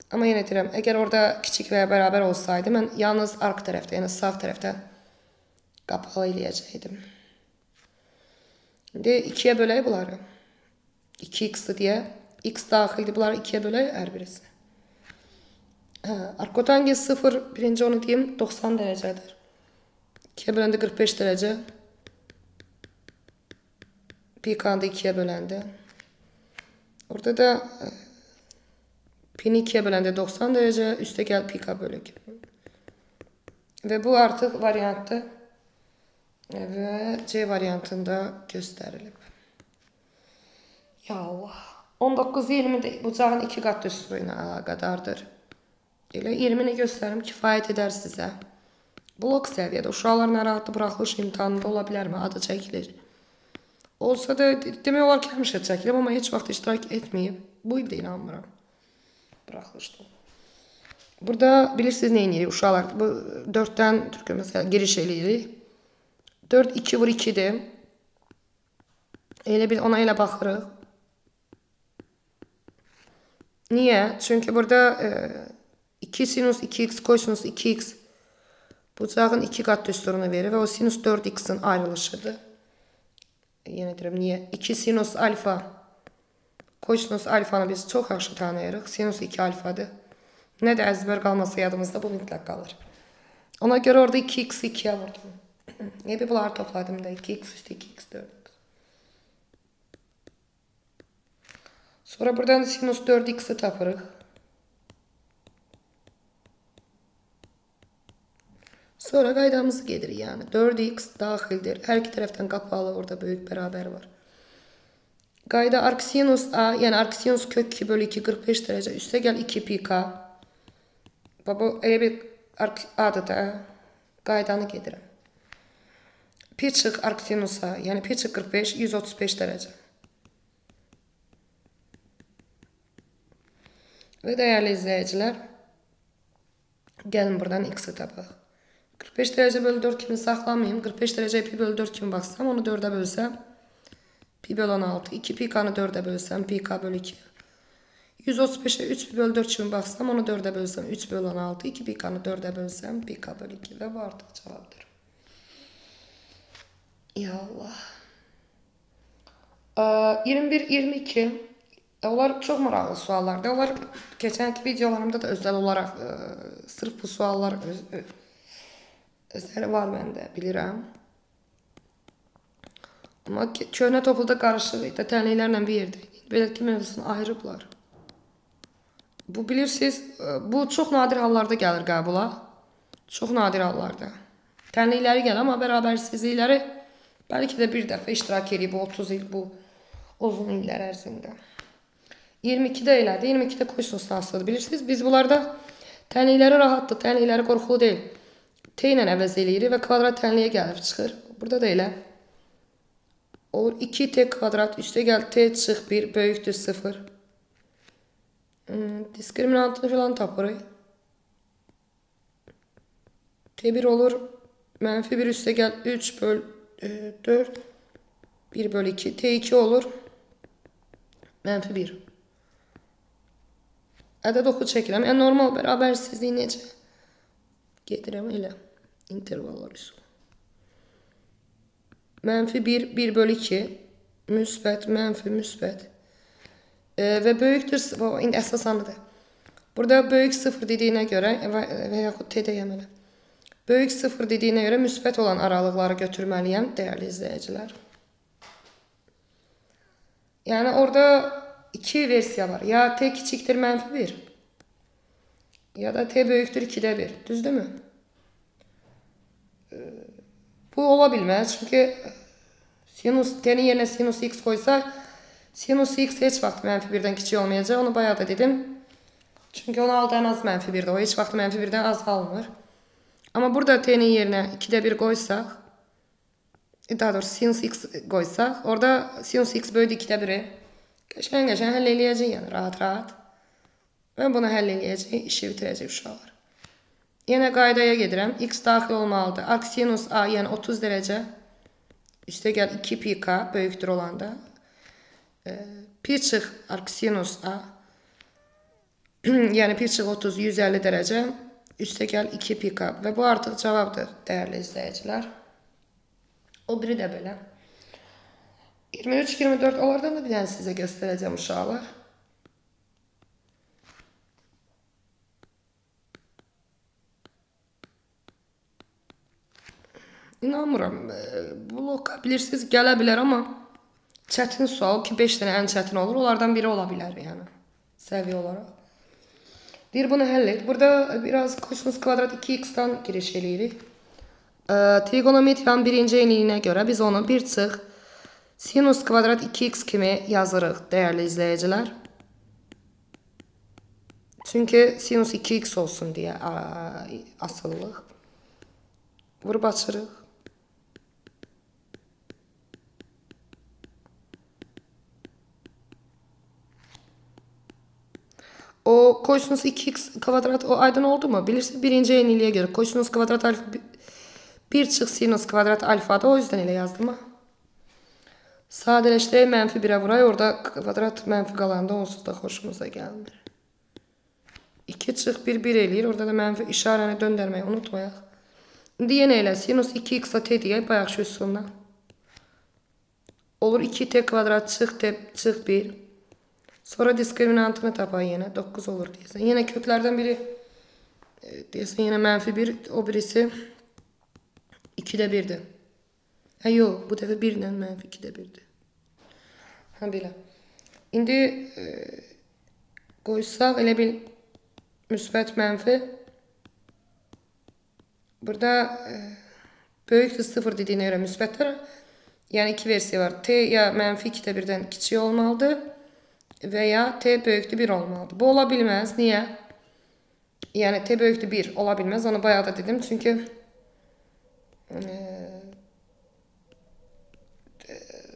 Amma yenə deyirəm, əgər orada kiçik və ya bərabər olsaydı, mən yalnız ark tərəfdə, yəni sağ tərəfdə qapalı eləyəcəkdim. İndi 2-yə bölək bunları. 2x deyə x daxildir. Bunları 2-yə bölək hər birisi. Hə, arkotangens 0, birinci onu deyim, 90 dərəcədir. 2-yə böləndə 45 dərəcə. Pikanı 2-yə böləndə. Orada da pini 2-yə böləndə 90 dərəcə, üstə gəl pika bölük. Və bu artıq variantdır. Və C variantında göstərilib. Ya Allah. 19-20 də bucağın 2 qat düsturu ilə əlaqədardır. Elə 20-ni göstərim kifayət edər sizə. Blok səviyyədə uşaqlar narahatlı buraxılış imtahanında ola bilərmi? Adı çəkilir. Olsa da demək olar ki, həmişə çəkilib, amma heç vaxt iştirak etməyib. Bu il də inanmıram. Buraxılışda. Burada bilirsiniz nə edirik uşaqlar? Bu 4-dən türkü məsələn giriş eləyirik. 4 2 vur 2'dir. Elə bir ona elə baxırıq. Niye? Çünkü burada e, 2 sinus 2x kosinus 2x bucağın 2 qat düsturunu verir və o sinus 4x-in ayrılışıdır. Yenə deyirəm, niyə? 2 sinus alfa kosinus alfanı biz çox yaxşı tanıyırıq. Sinus 2 alfadır. Nə də əzbər qalmasa yadımızda bu mütləq qalır. Ona görə orada 2x 2-yə vurdum. Hep bunları topladım da 2x üstü 2x 4x. Sonra buradan sinus 4x'i tapırıq. Sonra qaydamızı gedirik yəni. 4x daxildir. Hər iki tərəfdən qapalı, orada böyük bərabər var. Qayda arksinus A, yəni arksinus kök 2 bölü 2 45 dərəcə üstə gəl 2 pi k. Bu elə bir adı da qaydanı gedirəm. Pi çıx arksinusa, yəni pi çıx 45 135 dərəcə. Və dəyərli izləyicilər, gəlin buradan x-i tapaq. 45 derece bölü 4 kimi saxlamayayım. 45 derece pi bölü 4 kimi baxsam, onu 4'e bölsəm, pi bölü 16. 2 pi k'nı 4'e bölsəm, pi k bölü 2. 135'e 3 pi bölü 4 kimi baxsam, onu 4'e bölsəm, 3 bölü 16. 2 pi k'nı 4'e bölsəm, pi k bölü 2 və bu artıq cavabdır. Ya Allah. 21-22 onlar çox maraqlı suallardır. Onlar keçənki videolarımda da özəl olaraq ə, sırf bu suallar öz, ö, Əsəri var məndə, bilirəm. Amma köhnə topluda qarışıq idi, tənliklərlə bir yerdə idi. Belki mövzusunu ayırıblar. Bu bilirsiniz, bu çox nadir hallarda gəlir qəbula. Çox nadir hallarda. Tənlikləri gəlir, amma bərabərsizlikləri bəlkə də bir dəfə iştirak edib bu 30 il bu uzun illər ərzində. 22-də elədi. 22-də qoysunuz asılıdır. Bilirsiniz, biz bunlarda tənlikləri rahatdır, tənlikləri qorxulu deyil. T ilə əvəz eləyirik və kvadrat tənliyə gəlib çıxır. Burada da elə. Olur 2t kvadrat üstə gəl t çıx 1 böyükdür 0. Hmm, diskriminantını falan tapırıq. T1 olur mənfi 1 üstə gəl 3 böl e, 4 1 bölü 2 T2 olur mənfi 1. Ədəd oxu çəkirəm. Yəni normal bərabərsizlik necə? Gedirəm elə intervallar üsulu. Mənfi 1, 1 bölü 2, müsbət, mənfi, müsbət. E, və böyükdür, o, indi əsas anıdır. Burada böyük 0 dediyinə görə və, və yaxud T deyəm elə. Böyük 0 dediyinə görə müsbət olan aralıqları götürməliyəm, dəyərli izləyicilər. Yəni orada iki versiya var. Ya T kiçikdir mənfi 1, ya da T böyükdür 2-də 1. Düzdürmü? Bu ola bilməz. Çünki sinus t-nin yerinə sinus x qoysa, sinus x heç vaxt mənfi 1-dən kiçik olmayacaq. Onu bayaq da dedim. Çünki onu aldı ən az mənfi 1-də. O heç vaxt mənfi 1-dən az almır. Amma burada t-nin yerinə 2-də 1 qoysaq, daha doğrusu sinus x qoysaq, orada sinus x böldü 2-də 1-i qəşəng-qəşəng həll eləyəcək, yəni rahat-rahat. Və bunu həll eləyəcək, işi bitirəcək uşaqlar. Yenə qaydaya gedirəm. X daxil olmalıdır. Aksinus A, yəni 30 dərəcə. Üstə gəl 2 pi k böyükdür olanda. E, pi çıx arksinus A. yəni pi çıx 30, 150 dərəcə. Üstə gəl 2 pi k. Və bu artıq cavabdır, dəyərli izləyicilər. O biri də belə. 23-24 onlardan da bir dənə sizə göstərəcəm uşaqlar. İnanmıram. Bu loka bilirsiniz gələ bilər, amma çətin sual ki 5 dənə ən çətin olur. Onlardan biri ola bilər yəni səviyyə olaraq. Deyir bunu həll et. Burada biraz kosinus kvadrat 2x-dan giriş eləyirik. Trigonometriyanın birinci enliyinə görə biz onu bir çıx sinus kvadrat 2x kimi yazırıq, dəyərli izləyicilər. Çünki sinus 2x olsun deyə asıllıq. Vurub açırıq. O kosinus 2x kvadrat o aydın oldu mu? Bilirsiniz birinci enliliğe göre kosinus kvadrat alfa 1 çıx sinus kvadrat alfa da o yüzden elə yazdım ha. Sadələşdirək mənfi 1-ə vuraq. Orada kvadrat mənfi qalanda onsuz da xoşumuza gəlmir. 2 çıx 1 1 eləyir. Orada da mənfi işarəni döndərməyi unutmayaq. İndi yenə elə sinus 2x t deyək bayaqki üsuldan. Olur 2t kvadrat çıx t çıx 1. Sonra diskriminantını tapar yine. 9 olur diyesin. Yine köklerden biri e, diyesin yine menfi 1. O birisi 2'de 1'di. Ha yok bu defa 1 ilə menfi 2'de 1'di. Ha belə. İndi e, qoysaq elə bil müsbət mənfi burada e, böyükdür 0 dediyinə görə müsbətlər yəni iki versiya var. T ya mənfi 2-də birdən kiçik olmalıdır və ya T böyükdür 1 olmalıdır. Bu ola bilməz. Niyə? Yəni T böyükdür 1 ola bilməz. Onu bayaq da dedim. Çünki e,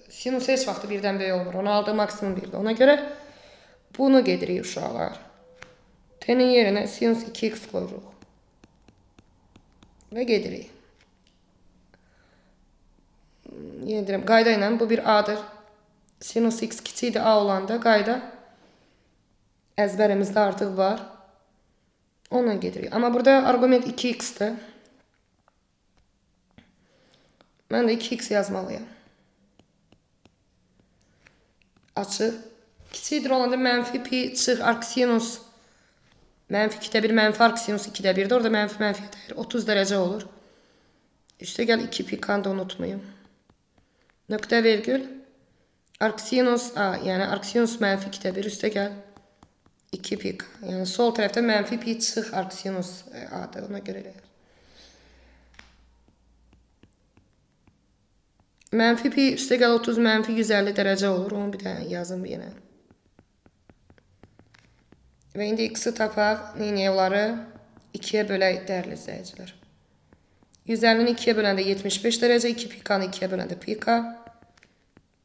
Sinus heç vaxt birdən böyük olmur. Onun aldığı maksimum 1-dir. Ona görə bunu gedirik uşaqlar. T-nin yerinə sinus 2x qoyuruq. Və gedirik. Yenə deyirəm, qayda ilə bu bir A-dır. Sinus x kiçikdir A olanda qayda əzbərimizdə artıq var. Onunla gedirik. Amma burada arqument 2x-dir. Mən də 2x yazmalıyam açıq. Kiçikdir olanda mənfi pi çıx arksinus. Mənfi 2-də 1, mənfi arksinus 2-də 1-dir. Orada mənfi mənfiyə dəyər 30 dərəcə olur. Üstə gəl 2 pikanı da unutmayın. Nöqtə vergül. Arksinus A, yəni arksinus mənfi 2-də 1 üstə gəl 2 pik. Yəni sol tərəfdə mənfi pi çıx arksinus e, A-dır. Ona görə eləyir. Mənfi pi üstə gəl 30 mənfi 150 dərəcə olur. Onu bir də yazın yenə. Və indi x-i tapaq. Neynəyəvları 2-yə bölək dəyərli izləyicilər. 150-ni 2-yə böləndə 75 dərəcə, 2 pikanı 2-yə böləndə pika.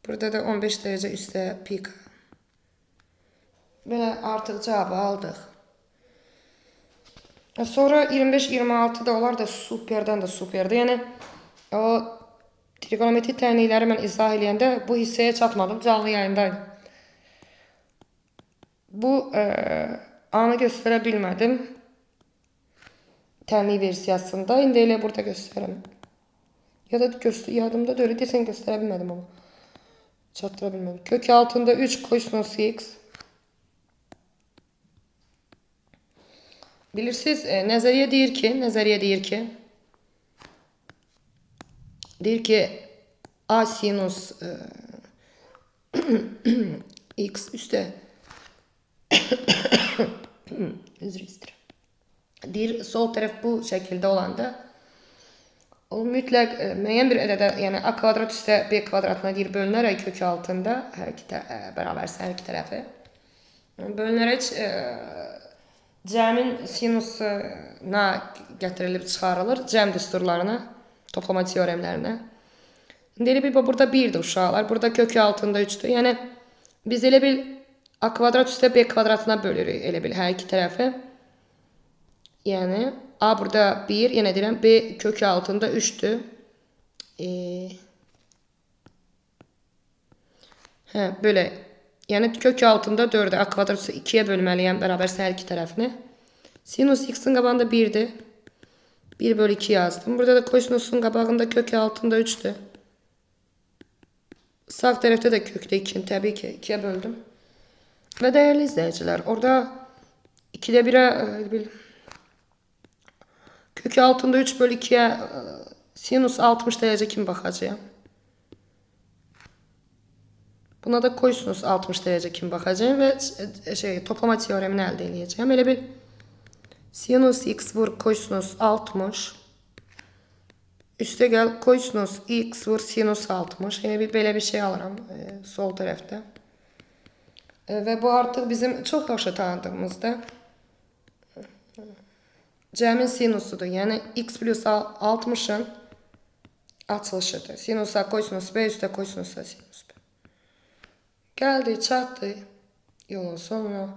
Burada da 15 dərəcə üstə pika. Belə artıq cavabı aldıq. Sonra 25-26 da onlar da superdən də superdir. Yəni o Trigonometri tənlikləri mən izah eləyəndə bu hissəyə çatmadım, canlı yayındaydım. Bu ə, anı göstərə bilmədim tənlik versiyasında. İndi elə burada göstərim. Ya da göstər yadımda da öyle desən göstərə bilmədim amma. Çatdıra bilmədim. Kök altında 3 kosinus x. Bilirsiniz, e, nəzəriyyə deyir ki, nəzəriyyə deyir ki, Deyir ki A sinus e, x üstə üzr istəyirəm. Deyir sol tərəf bu şəkildə olanda o mütləq e, müəyyən bir ədədə, yəni a kvadrat üstə b kvadratına deyir bölünərək kök altında hər iki ə, e, bərabərsə hər iki tərəfi bölünərək ə, cəmin sinusuna gətirilib çıxarılır cəm düsturlarına toplama teoremlərinə. İndi elə bil burada 1-dir uşaqlar. Burada kökü altında 3-dür. Yəni biz elə bil a kvadrat üstə b kvadratına bölürük elə bil hər iki tərəfi. Yəni a burada 1, yenə deyirəm b kökü altında 3-dür. E, hə, belə. Yəni kök altında 4-dür. A kvadrat üstə 2-yə bölməliyəm bərabərsə hər iki tərəfini. Sinus x-in qabağında 1-dir. 1 bölü 2 yazdım. Burada da kosinusun qabağında kök altında 3'tü. Sağ tərəfdə də kökdə 2-ni təbii ki 2-yə böldüm. Və dəyərli izləyicilər, orada 2-də 1-ə e, bil kökü altında 3 bölü 2-yə e, sinus 60 dərəcə kimi baxacağam. Buna da kosinus 60 dərəcə kimi baxacağım və e, şey toplama teoremini əldə edəcəyəm. Elə bil Sinus x vur kosinus 60. Üstə gəl kosinus x vur sinus 60. Yəni bir belə bir şey alıram e, sol tərəfdə. E, və bu artıq bizim çox yaxşı tanıdığımızda cəmin sinusudur. Yəni x plus 60-ın açılışıdır. Sinusa kosinus b üstə kosinusa sinus b. Gəldi, çatdı yolun sonuna.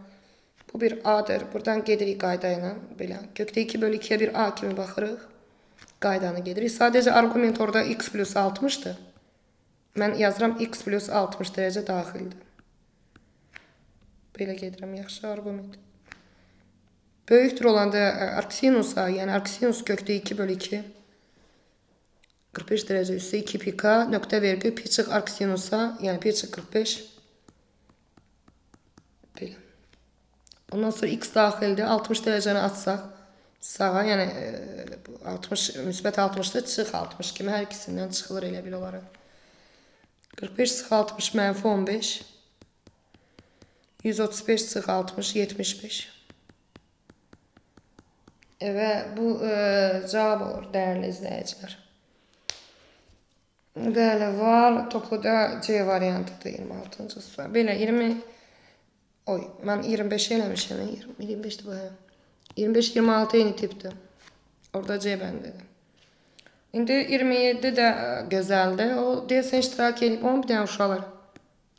Bu bir A-dır. Buradan gedirik qayda ilə. Belə. Kökdə 2 bölü 2-yə bir A kimi baxırıq. Qaydanı gedirik. Sadəcə arqument orada x plus 60-dır. Mən yazıram x plus 60 dərəcə daxildir. Belə gedirəm. Yaxşı arqument. Böyükdür olanda e, arksinusa, yəni arksinus kökdə 2 bölü 2. 45 dərəcə üstə 2 pika, nöqtə vergül, pi çıx arksinusa, yəni pi çıx 45. Belə. Ondan sonra x daxildir. 60 dərəcəni açsaq sağa, yəni 60 e, müsbət 60-da çıx 60 kimi hər ikisindən çıxılır elə bil olaraq. 45 sıx 60 mənfi 15. 135 çıx 60 75. Və bu e, cavab olur dəyərli izləyicilər. Bəli, var. Topluda C variantıdır 26-cı sual. Belə 20 Oy, mən 25 eləmişəm. 20, 25-dir bu. hə. 25 26 eyni tipdir. Orada C bəndidir. İndi 27 də ə, gözəldir. O deyəsən iştirak edib. Onun bir dənə uşaqlar.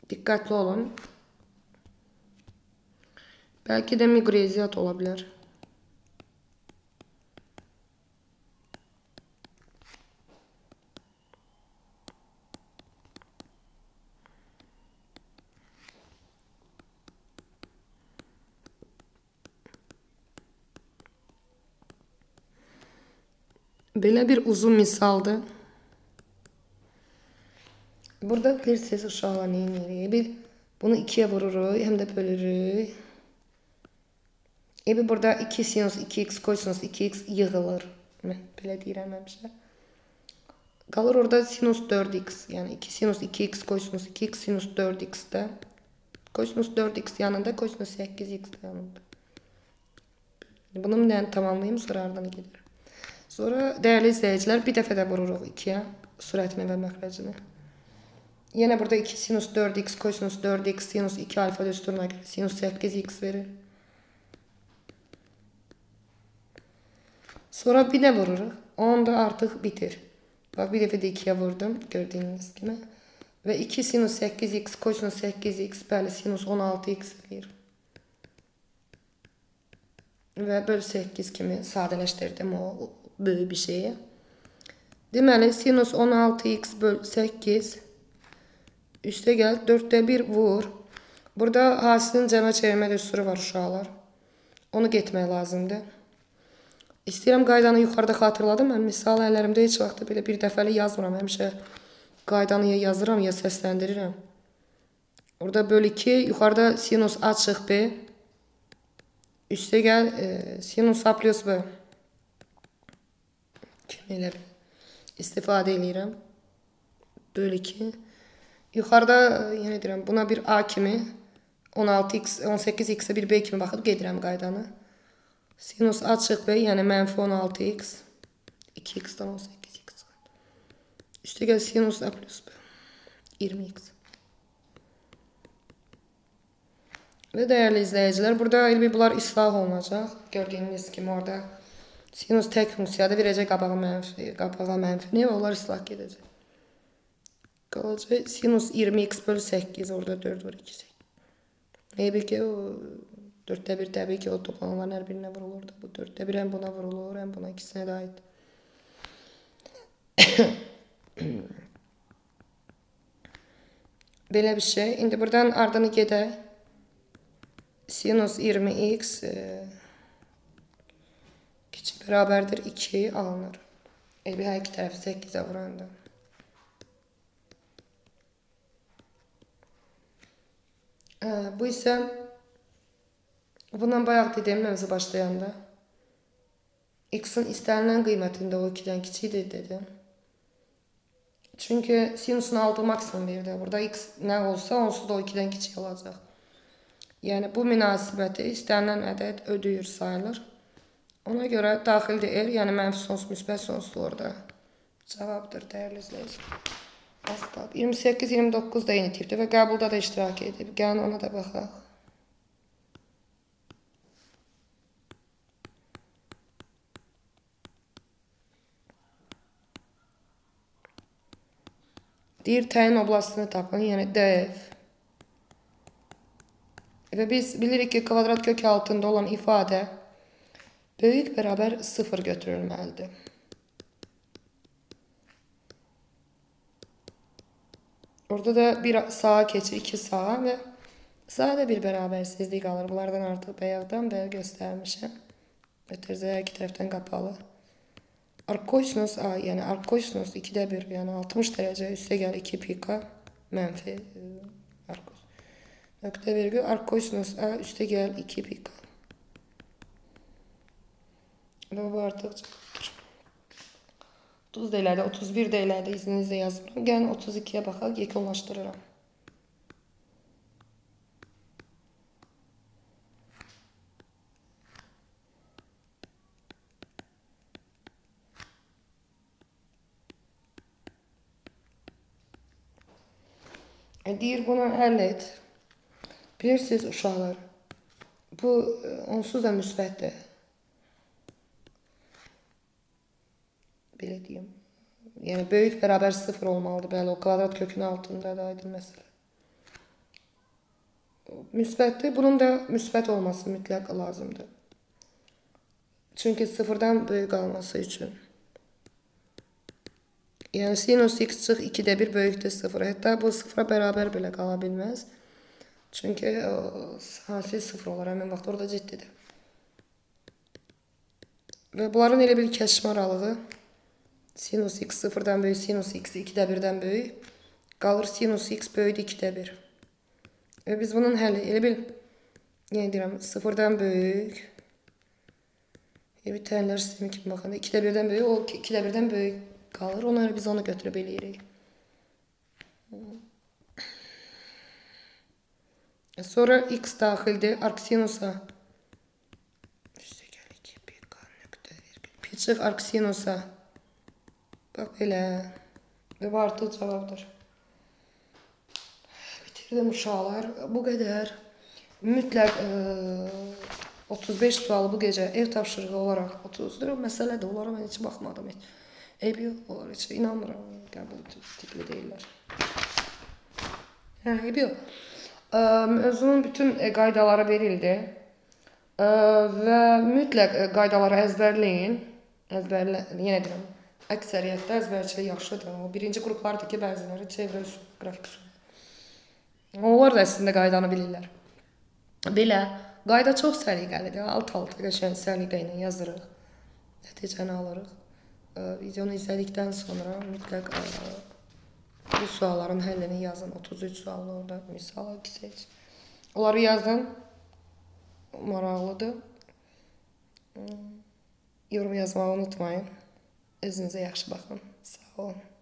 Diqqətli olun. Bəlkə də miqreziyat ola bilər. Belə bir uzun misaldır. Burada bilirsiniz uşaqlar nə edirik? Bir bunu ikiyə vururuq, həm də bölürük. Ebi burada 2 sinus 2x qoysunuz 2x yığılır. Mən belə deyirəm həmişə. Qalır orada sinus 4x, yəni 2 sinus 2x qoysunuz 2x sinus 4x-də. Qoysunuz 4x yanında, qoysunuz 8x də yanında. Bunu bir dənə tamamlayım, sonra ardına gedir. Sonra dəyərli izləyicilər, bir dəfə də vururuq 2-yə sürətini və məxrəcini. Yenə burada 2 sinus 4x kosinus 4x sinus 2 alfa düsturuna görə sinus 8x verir. Sonra bir də vururuq. Onda artıq bitir. Bax bir dəfə də 2-yə vurdum, gördüyünüz kimi. Və 2 sinus 8x kosinus 8x, bəli, sinus 16x verir. Və böl 8 kimi sadələşdirdim o böyük bir şeyi. Deməli, sinus 16x böl 8 üstə gəl 4də 1 vur. Burada hasilin cəmə çevirmə düsturu var uşaqlar. Onu getmək lazımdır. İstəyirəm qaydanı yuxarıda xatırladım. Mən misal əllərimdə heç vaxt belə bir dəfəli yazmıram. Həmişə qaydanı ya yazıram, ya səsləndirirəm. Orada böl 2, yuxarıda sinus a çıx b. Üstə gəl e, sinus a plus b kimi elə bil istifadə eləyirəm. Böl 2. Yuxarıda yenə deyirəm, buna bir A kimi 16x, 18x-ə bir B kimi baxıb gedirəm qaydanı. Sinus açıq B, yəni mənfi 16x 2x-dan 18x. Üstə gəl sinus A plus B 20x. Və dəyərli izləyicilər, burada elbi bunlar islah olunacaq. Gördüyünüz kimi orada Sinus tək funksiyada verəcək qabağa mənfi, qabağa mənfini və onlar islah gedəcək. Qalacaq sinus 20x bölü 8 orada 4 var 2 8. Təbii ki o 4də 1 təbii ki o toplananların hər birinə vurulur da. Bu 4də 1 həm buna vurulur, həm buna ikisinə də aid. Belə bir şey. İndi buradan ardını gedək. Sinus 20x e, bərabərdir 2 alınır. Elbi hər iki tərəfi 8-ə vuranda. Bu isə bundan bayaq dediyim mövzu başlayanda x-in istənilən qiymətində o 2-dən kiçikdir dedim. Çünki sinusun aldığı maksimum verdi. Burada x nə olsa onsuz da o 2-dən kiçik olacaq. Yəni bu münasibəti istənilən ədəd ödəyir sayılır. Ona görə daxil deyil, yəni mənfi sonsuz, müsbət sonsuz orada cavabdır, dəyərli izləyicilər. Az qalıb. 28-29 da eyni tipdir və qəbulda da iştirak edib. Gəlin ona da baxaq. Deyir, təyin oblastını tapın, yəni DF. Və biz bilirik ki, kvadrat kök altında olan ifadə böyük bərabər 0 götürülməlidir. Orada da bir sağa keçir, iki sağa və sadə bir bərabərsizlik qalır. Bunlardan artıq bayaqdan bəyə göstərmişəm. Ötərzə hər iki tərəfdən qapalı. Arkosinus A, yəni arkosinus 2-də 1, yəni 60 dərəcə üstə gəl 2 pika mənfi arkos. Nöqtə vergül arkosinus A üstə gəl 2 pika. Və bu artıq çoxdur. 30 də elədi, 31 də elədi, izninizlə yazıram. Gəlin 32-yə baxaq, yekunlaşdırıram. E, deyir buna əl et. Bilirsiniz uşaqlar, bu e, onsuz da müsbətdir. Belə deyim. Yəni böyük bərabər 0 olmalıdır. Bəli, o kvadrat kökün altında da aydın məsələ. Müsbətdir. Bunun da müsbət olması mütləq lazımdır. Çünki sıfırdan böyük olması üçün. Yəni sinus x çıx 2-də 1 böyükdür 0. Hətta bu 0-a bərabər belə qala bilməz. Çünki hansı 0 olar həmin vaxt orada ciddidir. Və bunların elə bir kəşf aralığı sinus x 0-dan böyük, sinus x 2-də 1-dən böyük. Qalır sinus x böyükdür 2-də 1. Və biz bunun həlli elə bil yəni deyirəm 0-dan böyük bir tənələr sistemi kimi baxanda 2-də 1-dən böyük, o 2-də 1-dən böyük qalır. Ona görə biz onu götürüb eləyirik. Sonra x daxildir arksinusa. Piçıq arksinusa. Bax belə. Və artıq cavabdır. Bitirdim uşaqlar. Bu qədər. Mütləq ə, 35 sualı bu gecə ev tapşırığı olaraq 30-dur. Məsələdir, onlara mən heç baxmadım heç. Eyb yox, onlar heç inanmıram, qəbul tipli deyirlər. Hə, eyb yox. Mövzunun bütün e, qaydaları verildi. Və mütləq e, qaydaları əzbərləyin. Əzbərlə, yenə deyirəm, əksəriyyətdə əzbərçilik yaxşıdır. O birinci qruplardır ki, bəziləri çevrə üsul, qrafik üsul. Onlar da əslində qaydanı bilirlər. Belə Qayda çox səliqəlidir. Alt-alta qəşəng səliqə ilə yazırıq. Nəticəni alırıq. Videonu izlədikdən sonra mütləq bu sualların həllini yazın. 33 suallı orada misal seç. Onları yazın. Maraqlıdır. Yorum yazmağı unutmayın. Özünüzə yaxşı baxın. Sağ olun.